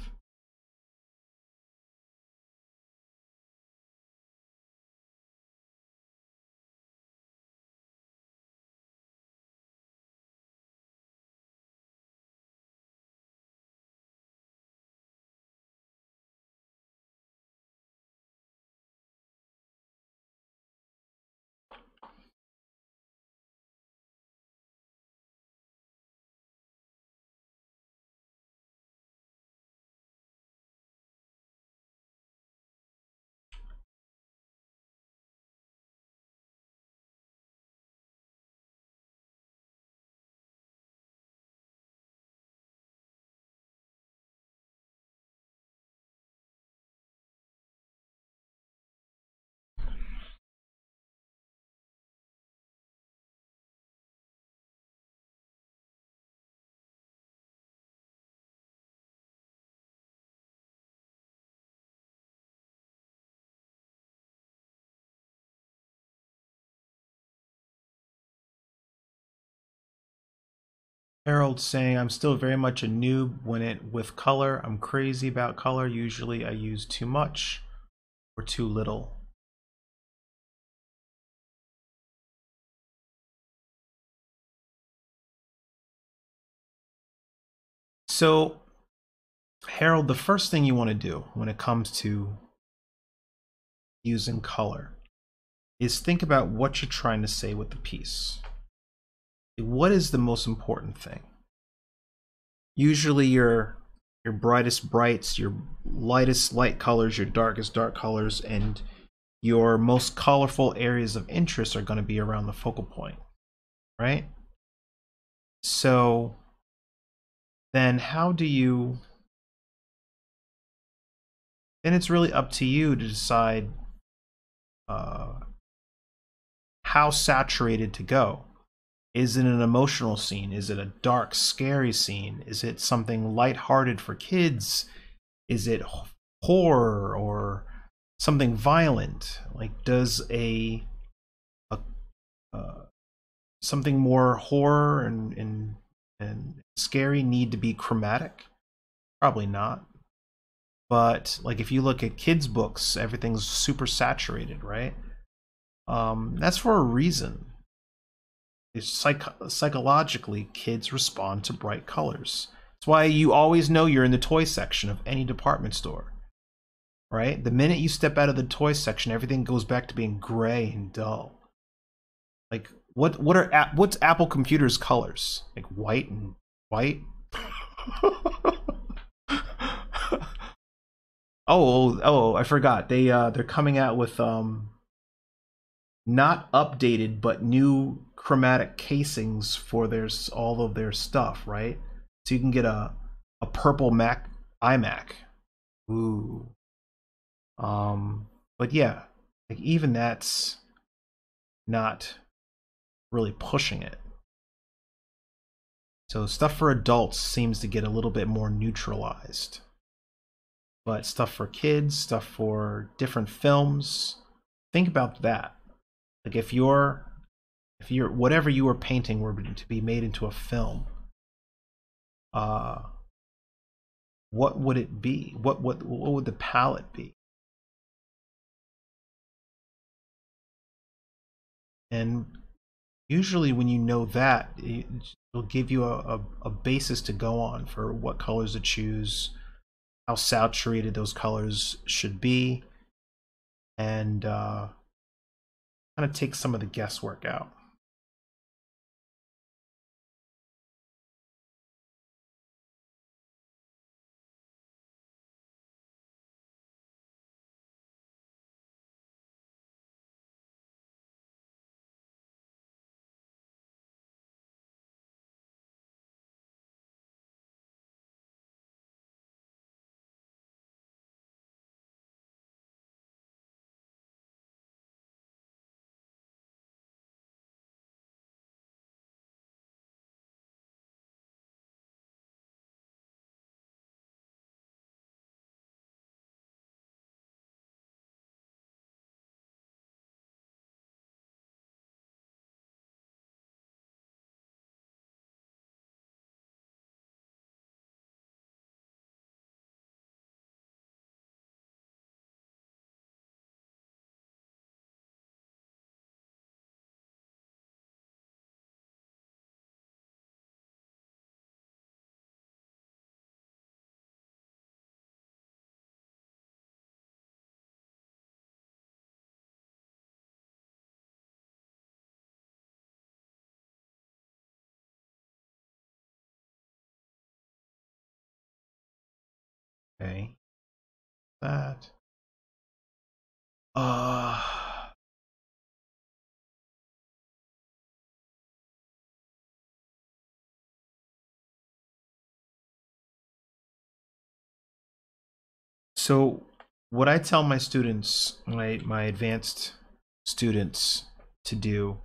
Harold saying, I'm still very much a noob when it with color. I'm crazy about color. Usually I use too much or too little. So, Harold, the first thing you want to do when it comes to using color is think about what you're trying to say with the piece. What is the most important thing? Usually your your brightest brights, your lightest light colors, your darkest dark colors, and your most colorful areas of interest are going to be around the focal point, right? So then how do you then it's really up to you to decide uh, how saturated to go. Is it an emotional scene? Is it a dark, scary scene? Is it something lighthearted for kids? Is it horror or something violent? Like, does a, a uh, something more horror and, and and scary need to be chromatic? Probably not. But like if you look at kids' books, everything's super saturated, right? Um, that's for a reason. It's psych- psychologically, kids respond to bright colors. That's why you always know you're in the toy section of any department store. Right? The minute you step out of the toy section, everything goes back to being gray and dull. Like what what are what's Apple Computer's colors? Like white and white? oh, oh, I forgot. They uh they're coming out with um not updated but new chromatic casings for their all of their stuff, right? So you can get a a purple Mac iMac. Ooh. Um but yeah, like even that's not really pushing it. So stuff for adults seems to get a little bit more neutralized. But stuff for kids, stuff for different films, think about that. Like if you're if you're whatever you were painting were to be made into a film, uh what would it be? What what what would the palette be? And usually when you know that, it'll give you a, a, a basis to go on for what colors to choose, how saturated those colors should be, and uh, kind of take some of the guesswork out. Okay. That. Uh. So what I tell my students, my my advanced students to do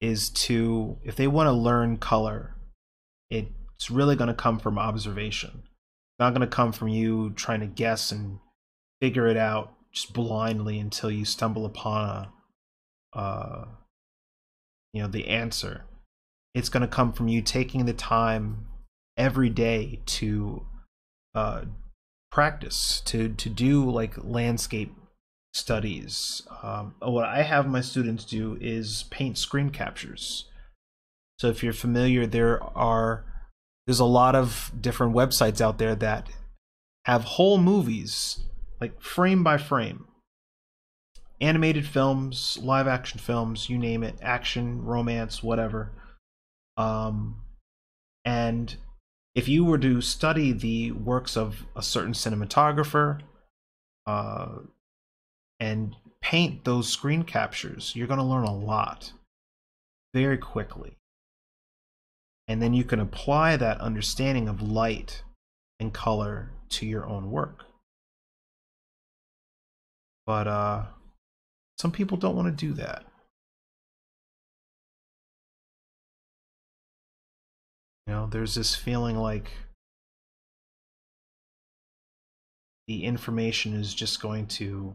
is to if they want to learn color, it's really going to come from observation not going to come from you trying to guess and figure it out just blindly until you stumble upon a uh you know the answer it's going to come from you taking the time every day to uh, practice to to do like landscape studies. Um, what I have my students do is paint screen captures. So if you're familiar, there are there's a lot of different websites out there that have whole movies like frame by frame. Animated films live action films you name it action romance whatever. Um, and if you were to study the works of a certain cinematographer uh, and paint those screen captures you're going to learn a lot very quickly and then you can apply that understanding of light and color to your own work. But uh, some people don't want to do that. You know, there's this feeling like the information is just going to,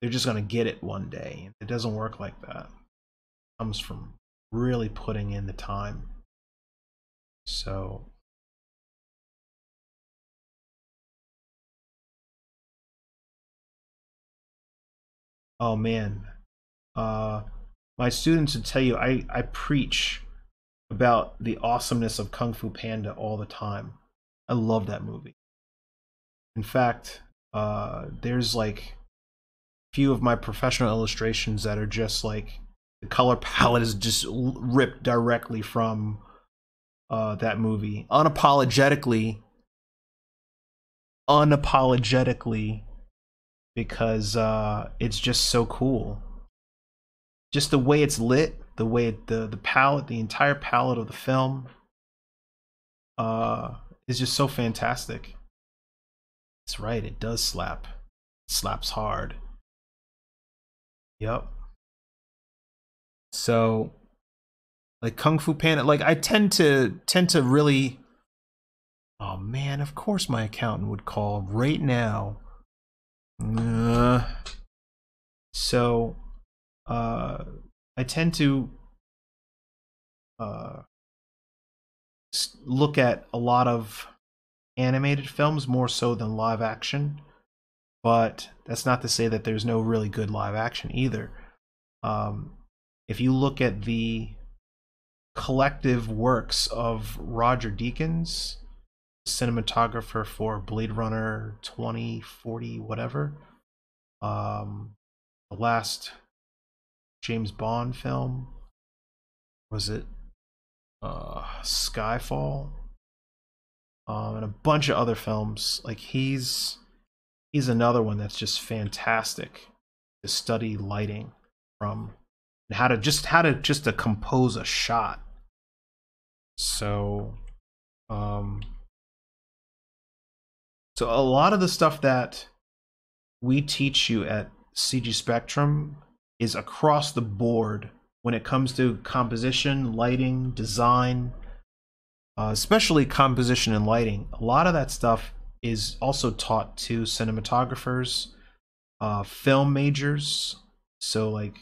they're just going to get it one day. It doesn't work like that. It comes from really putting in the time. So Oh man. Uh my students would tell you I, I preach about the awesomeness of Kung Fu Panda all the time. I love that movie. In fact, uh, there's like a few of my professional illustrations that are just like the color palette is just ripped directly from uh, that movie unapologetically unapologetically because uh, it's just so cool. Just the way it's lit the way the the palette the entire palette of the film uh, is just so fantastic. That's right it does slap. It slaps hard. Yep so like kung fu panda like i tend to tend to really oh man of course my accountant would call right now. Uh, so uh i tend to uh look at a lot of animated films more so than live action but that's not to say that there's no really good live action either. Um if you look at the collective works of Roger Deakins, cinematographer for Blade Runner 2040, whatever. Um, the last James Bond film was it uh, Skyfall, um, and a bunch of other films. Like he's he's another one that's just fantastic to study lighting from and how to just how to just to compose a shot so, um, so a lot of the stuff that we teach you at CG Spectrum is across the board when it comes to composition, lighting, design, uh, especially composition and lighting. A lot of that stuff is also taught to cinematographers, uh, film majors. So like,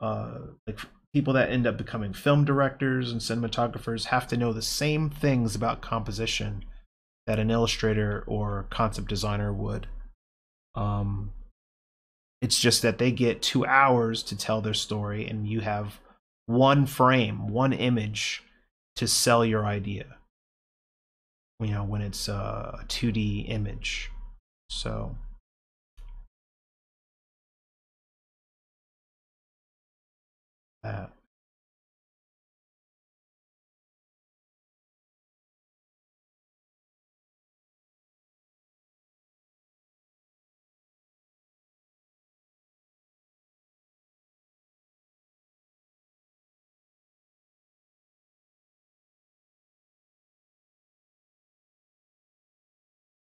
uh, like people that end up becoming film directors and cinematographers have to know the same things about composition that an illustrator or concept designer would. Um, it's just that they get two hours to tell their story, and you have one frame, one image to sell your idea. You know, when it's a 2D image. So. That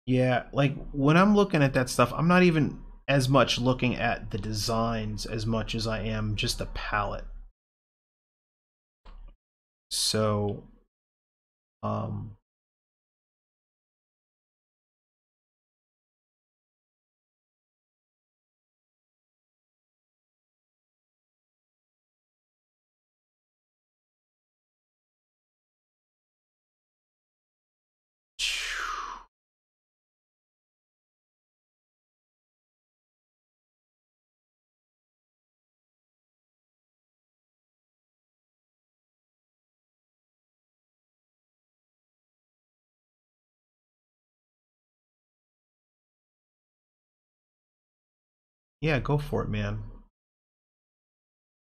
Yeah, like when I'm looking at that stuff, I'm not even as much looking at the designs as much as I am just the palette. So, um, Yeah, go for it, man.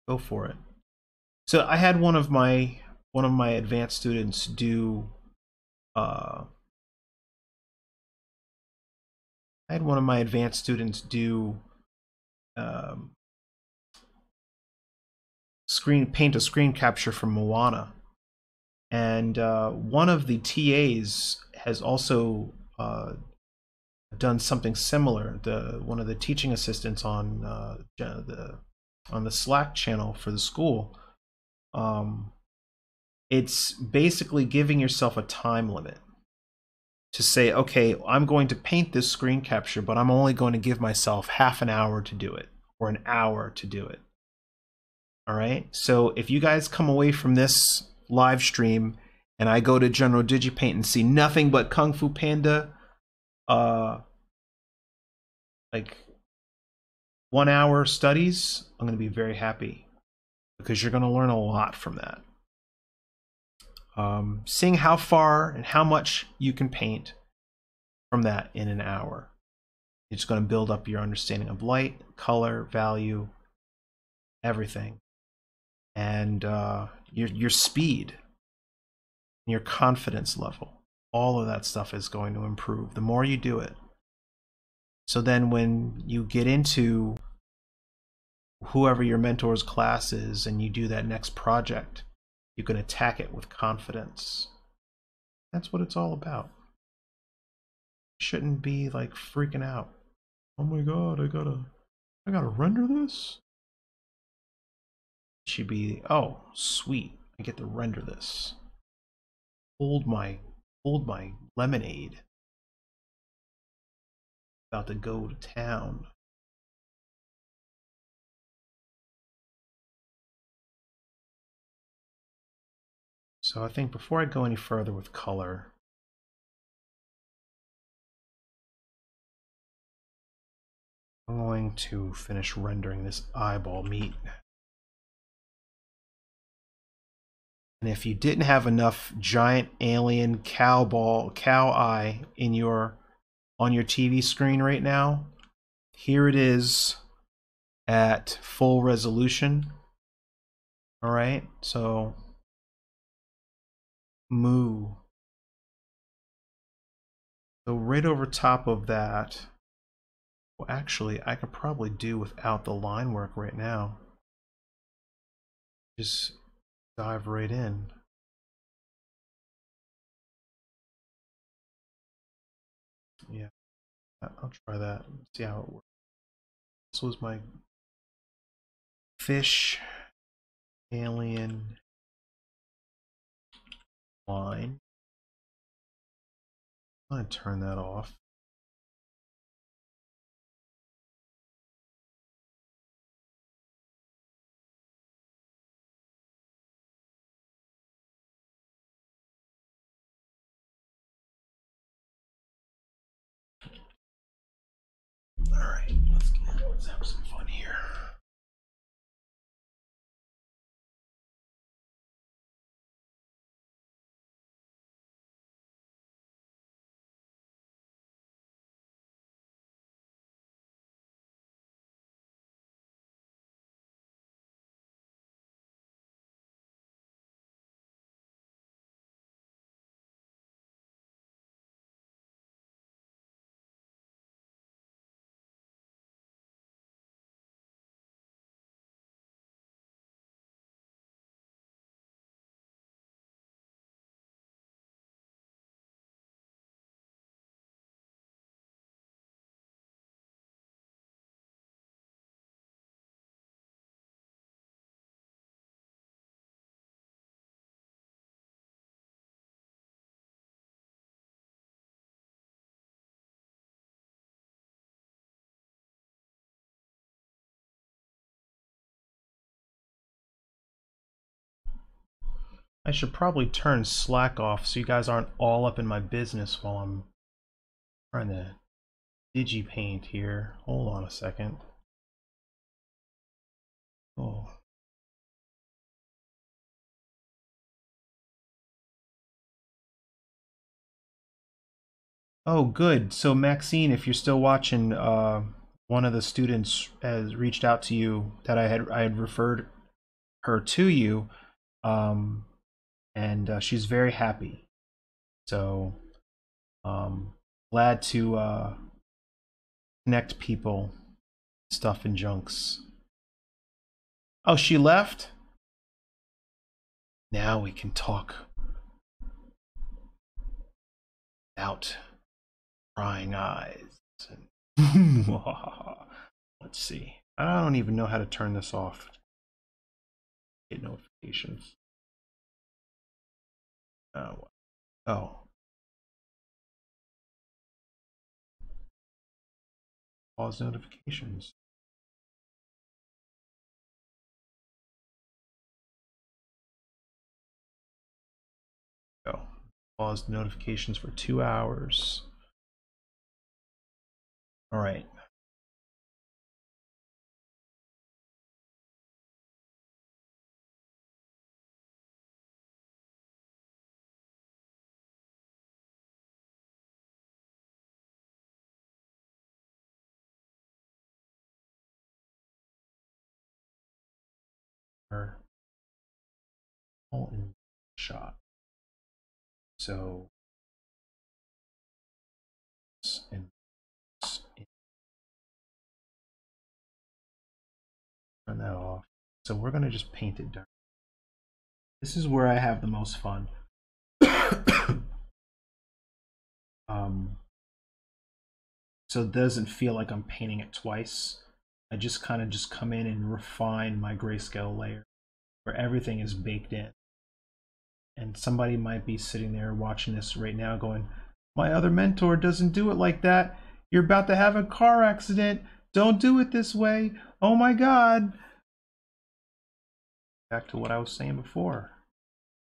Go for it. So I had one of my one of my advanced students do uh I had one of my advanced students do um, screen paint a screen capture from Moana, and uh, one of the TAs has also uh, done something similar. The one of the teaching assistants on uh, the on the Slack channel for the school. Um, it's basically giving yourself a time limit to say, okay, I'm going to paint this screen capture, but I'm only going to give myself half an hour to do it or an hour to do it. All right. So if you guys come away from this live stream and I go to General DigiPaint and see nothing but Kung Fu Panda, uh, like one hour studies, I'm going to be very happy because you're going to learn a lot from that um, seeing how far and how much you can paint from that in an hour. It's going to build up your understanding of light, color, value, everything, and uh, your your speed, your confidence level. All of that stuff is going to improve the more you do it. So then, when you get into whoever your mentor's class is, and you do that next project, you can attack it with confidence. That's what it's all about. Shouldn't be like freaking out. Oh my god, I gotta I gotta render this? Should be oh sweet. I get to render this. Hold my hold my lemonade. About to go to town. So I think before I go any further with color, I'm going to finish rendering this eyeball meat. And if you didn't have enough giant alien cow ball, cow eye in your on your TV screen right now, here it is at full resolution. All right, so moo. So right over top of that, well actually I could probably do without the line work right now. Just dive right in. Yeah, I'll try that. See how it works. This was my fish alien line. I'm going to turn that off. All right, let's, let's have some fun I should probably turn Slack off so you guys aren't all up in my business while I'm trying to digipaint here. Hold on a second. Oh. Oh, good. So Maxine, if you're still watching, uh, one of the students has reached out to you that I had I had referred her to you, um, and uh, she's very happy. So, um, glad to uh, connect people, stuff and junks. Oh, she left. Now we can talk out prying eyes. Let's see. I don't even know how to turn this off. Get notifications. Oh. Oh. Pause notifications. Go. Pause notifications for two hours. All right. In shot. So and turn that off. So we're gonna just paint it dark. This is where I have the most fun. um, so it doesn't feel like I'm painting it twice. I just kind of just come in and refine my grayscale layer where everything is baked in. And somebody might be sitting there watching this right now going, my other mentor doesn't do it like that. You're about to have a car accident. Don't do it this way. Oh my God. Back to what I was saying before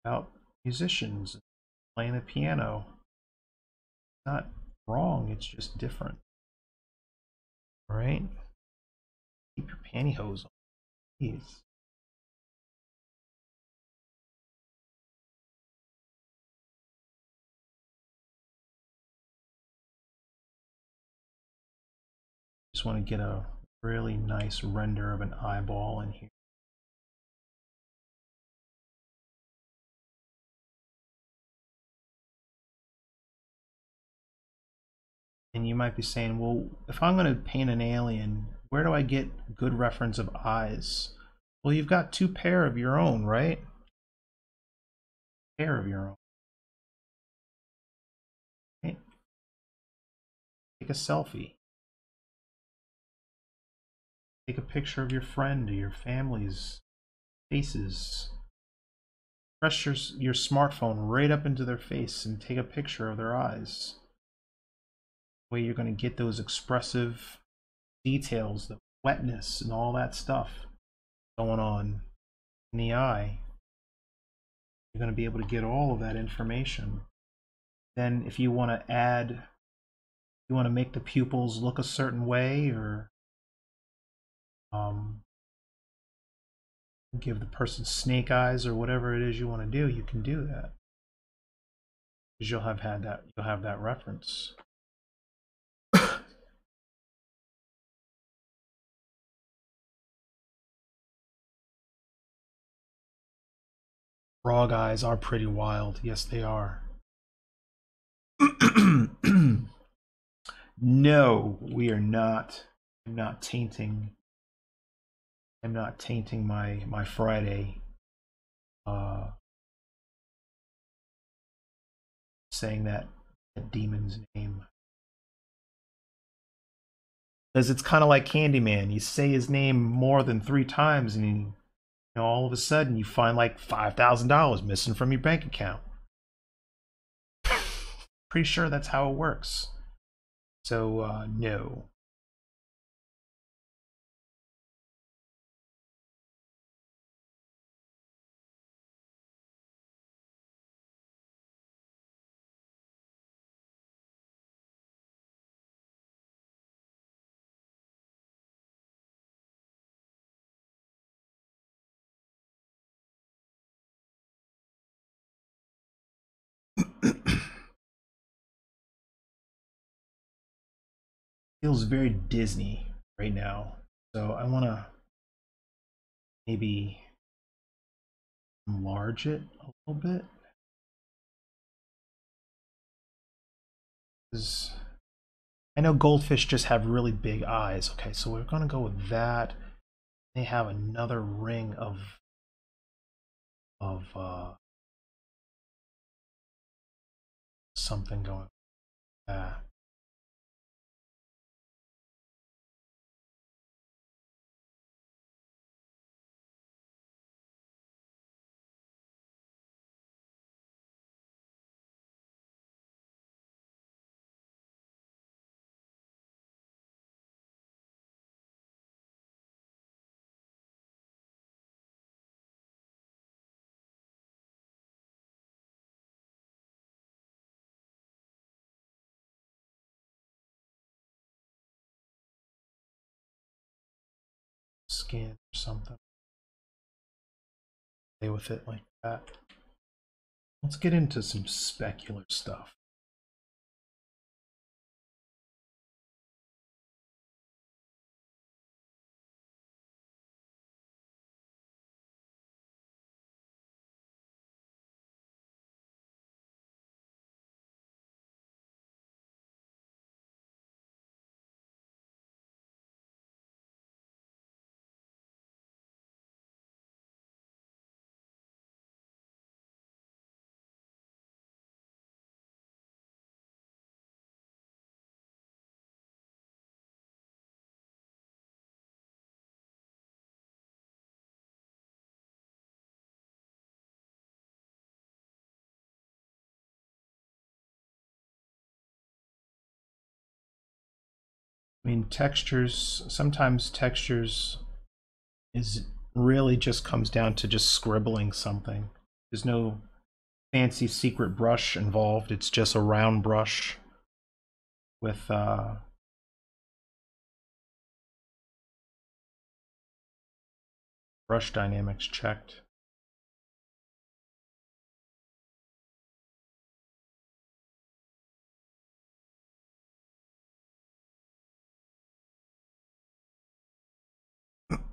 about musicians playing the piano. Not wrong, it's just different. All right? Keep your pantyhose on, please. Want to get a really nice render of an eyeball in here. And you might be saying, well, if I'm going to paint an alien, where do I get good reference of eyes? Well, you've got two pair of your own, right? Pair of your own. Okay. Take a selfie. Take a picture of your friend or your family's faces. Press your, your smartphone right up into their face and take a picture of their eyes. The way you're going to get those expressive details, the wetness and all that stuff going on in the eye. You're going to be able to get all of that information. Then if you want to add, you want to make the pupils look a certain way or um, give the person snake eyes or whatever it is you want to do, you can do that. Because you'll have had that, you'll have that reference. Frog eyes are pretty wild. Yes, they are. no, we are not. Not tainting. I'm not tainting my my Friday. Uh, saying that, that demon's name because it's kind of like Candyman. You say his name more than three times, and you know, all of a sudden you find like $5,000 missing from your bank account. Pretty sure that's how it works. So, uh, no. Feels very Disney. right now. So I want to maybe enlarge it a little bit. I know goldfish just have really big eyes. Okay, so we're going to go with that. They have another ring of of uh, something going. Something. Play with it like that. Let's get into some specular stuff. I mean, textures, sometimes textures is really just comes down to just scribbling something. There's no fancy secret brush involved. It's just a round brush with uh, brush dynamics checked.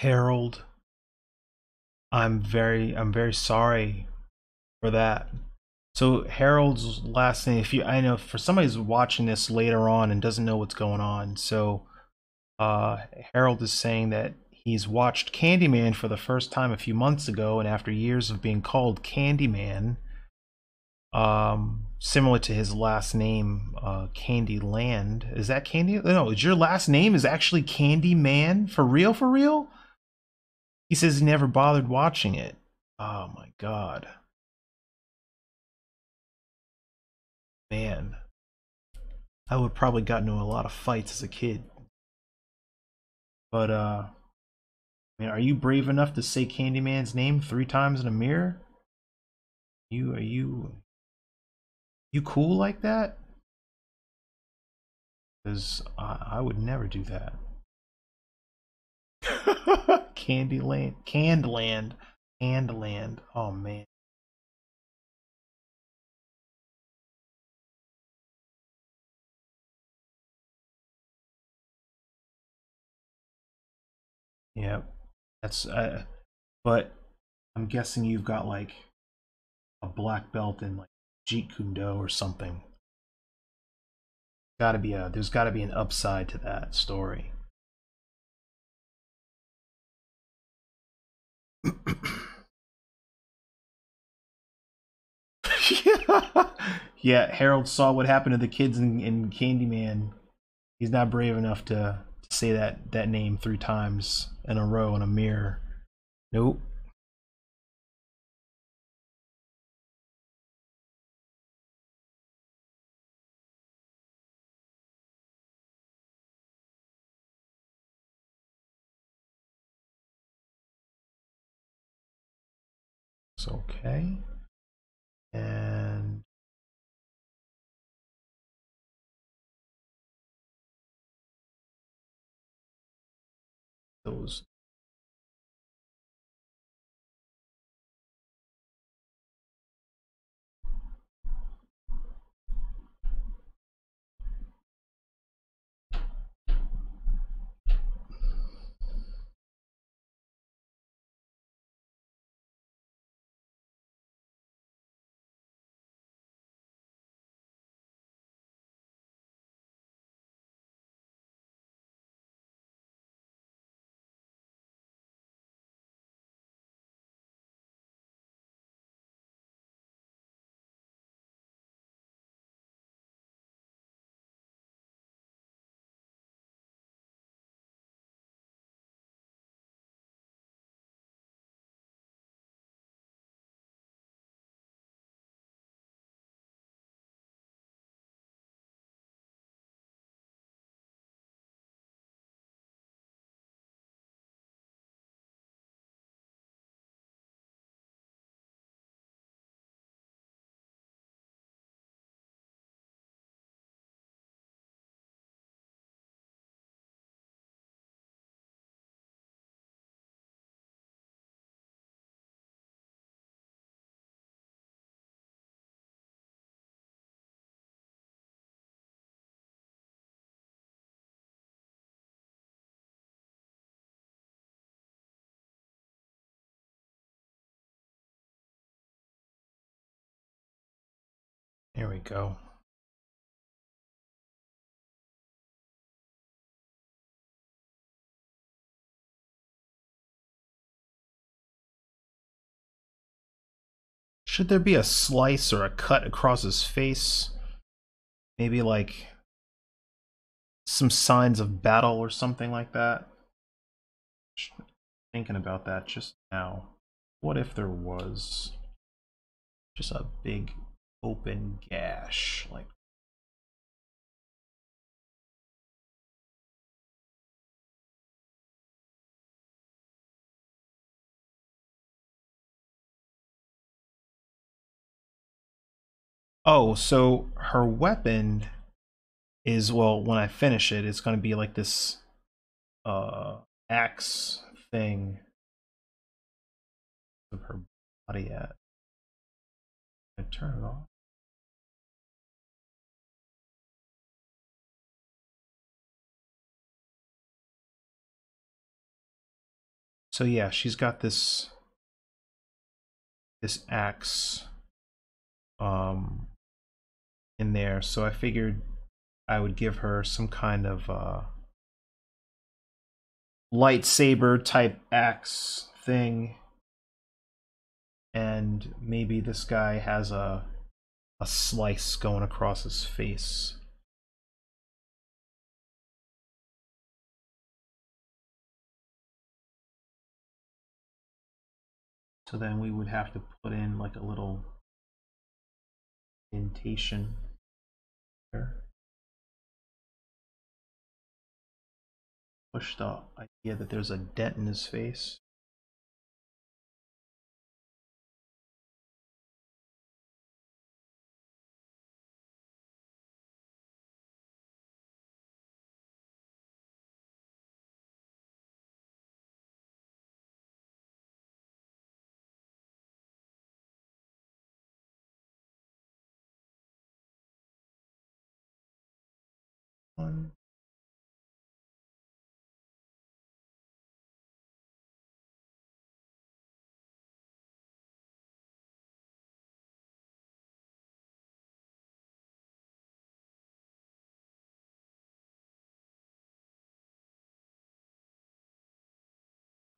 Harold. I'm very I'm very sorry for that. So Harold's last name, if you I know for somebody who's watching this later on and doesn't know what's going on, so uh Harold is saying that he's watched Candyman for the first time a few months ago, and after years of being called Candyman, um, similar to his last name, uh, Candyland. Is that Candy? No, is your last name is actually Candyman for real? For real? He says he never bothered watching it. Oh my god. Man. I would probably got into a lot of fights as a kid. But uh man, are you brave enough to say Candyman's name three times in a mirror? You are you you cool like that? Because I, I would never do that. Candyland, Candland, Candland. Oh man. Yep, that's. Uh, but I'm guessing you've got like a black belt in like Jeet Kune Do or something. Got to be a. There's got to be an upside to that story. yeah, Harold saw what happened to the kids in, in Candyman. He's not brave enough to say that that name three times in a row in a mirror. Nope. It's okay. Here we go. Should there be a slice or a cut across his face? Maybe like some signs of battle or something like that? Thinking about that just now. What if there was just a big open gash like Oh, so her weapon is well when I finish it, it's gonna be like this uh axe thing of her body at. I turn it off. So yeah, she's got this this axe um in there. So I figured I would give her some kind of uh lightsaber type axe thing and maybe this guy has a a slice going across his face So then we would have to put in like a little indentation there. Push the idea that there's a dent in his face.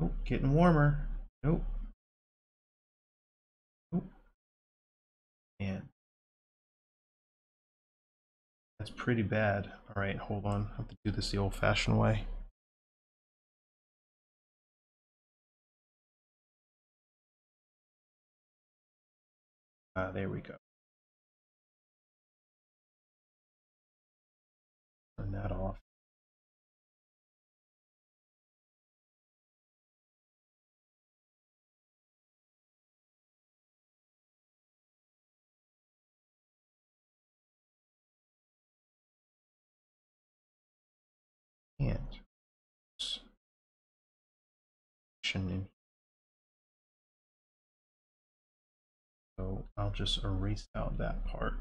Oh, getting warmer. Nope. Nope. And that's pretty bad. All right, hold on. I have to do this the old-fashioned way. Uh, there we go. Turn that off. In so I'll just erase out that part.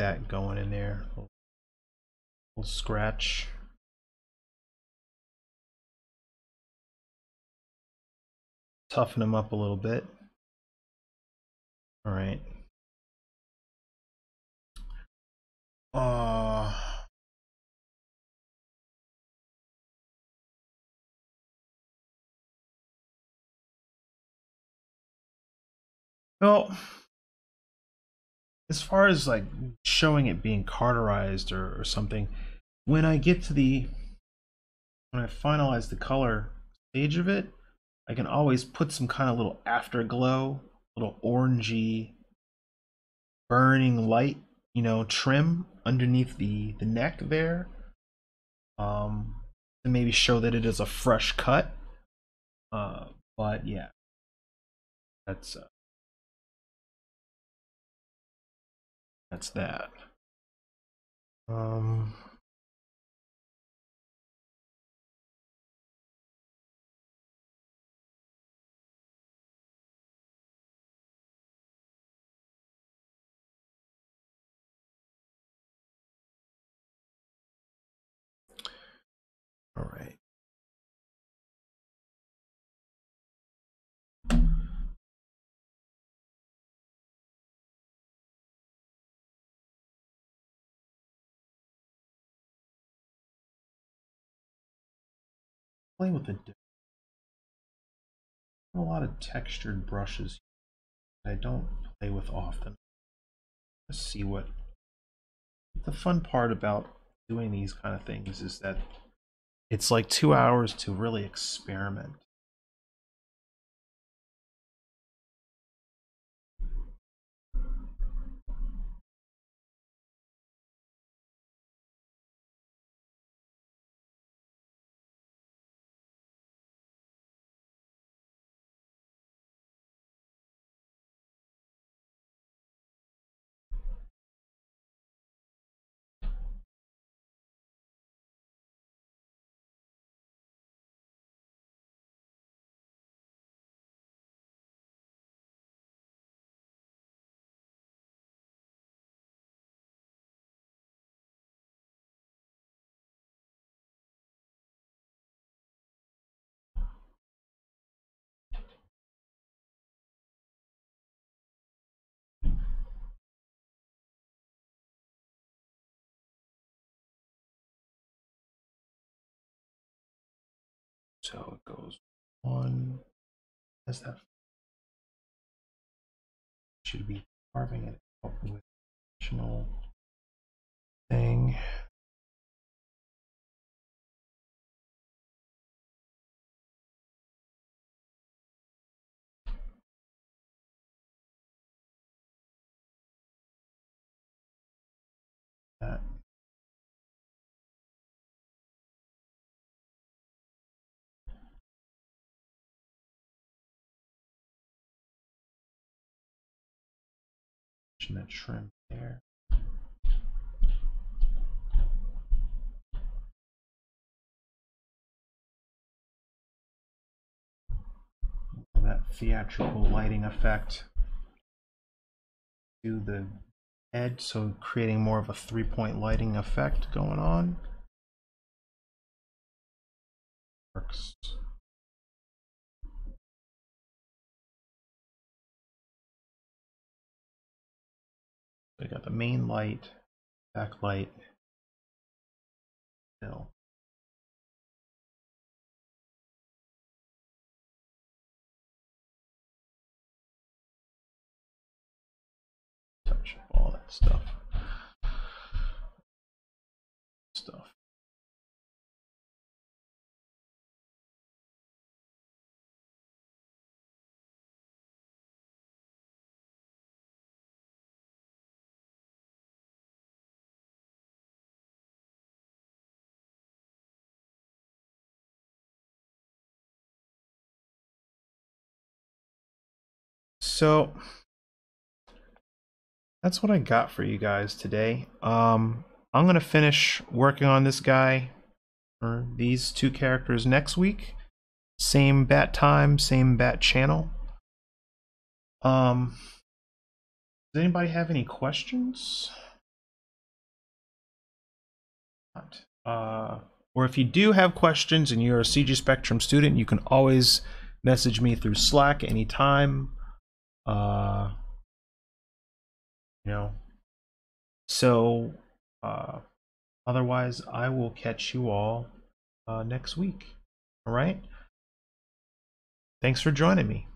That going in there. Little scratch. Toughen them up a little bit. All right. Uh, well, as far as like showing it being cauterized or, or something, when I get to the when I finalize the color stage of it, I can always put some kind of little afterglow, little orangey, burning light, you know, trim underneath the, the neck there. Um, to maybe show that it is a fresh cut. Uh, but yeah, that's uh, that's that. Um, All right. Play with the a lot of textured brushes I don't play with often. Let's see what the fun part about doing these kind of things is that it's like two hours to really experiment. So it goes one. As that should be carving it up with additional thing. That trim there. that theatrical lighting effect to the head, so creating more of a three point lighting effect going on. Works. You got the main light, backlight, still. touch all that. Stuff. So that's what I got for you guys today. Um, I'm gonna finish working on this guy or these two characters next week. Same bat time, same bat channel. Um, does anybody have any questions? Uh, or if you do have questions and you're a CG Spectrum student, you can always message me through Slack anytime. Uh, you know so uh otherwise i will catch you all uh next week. All right? Thanks for joining me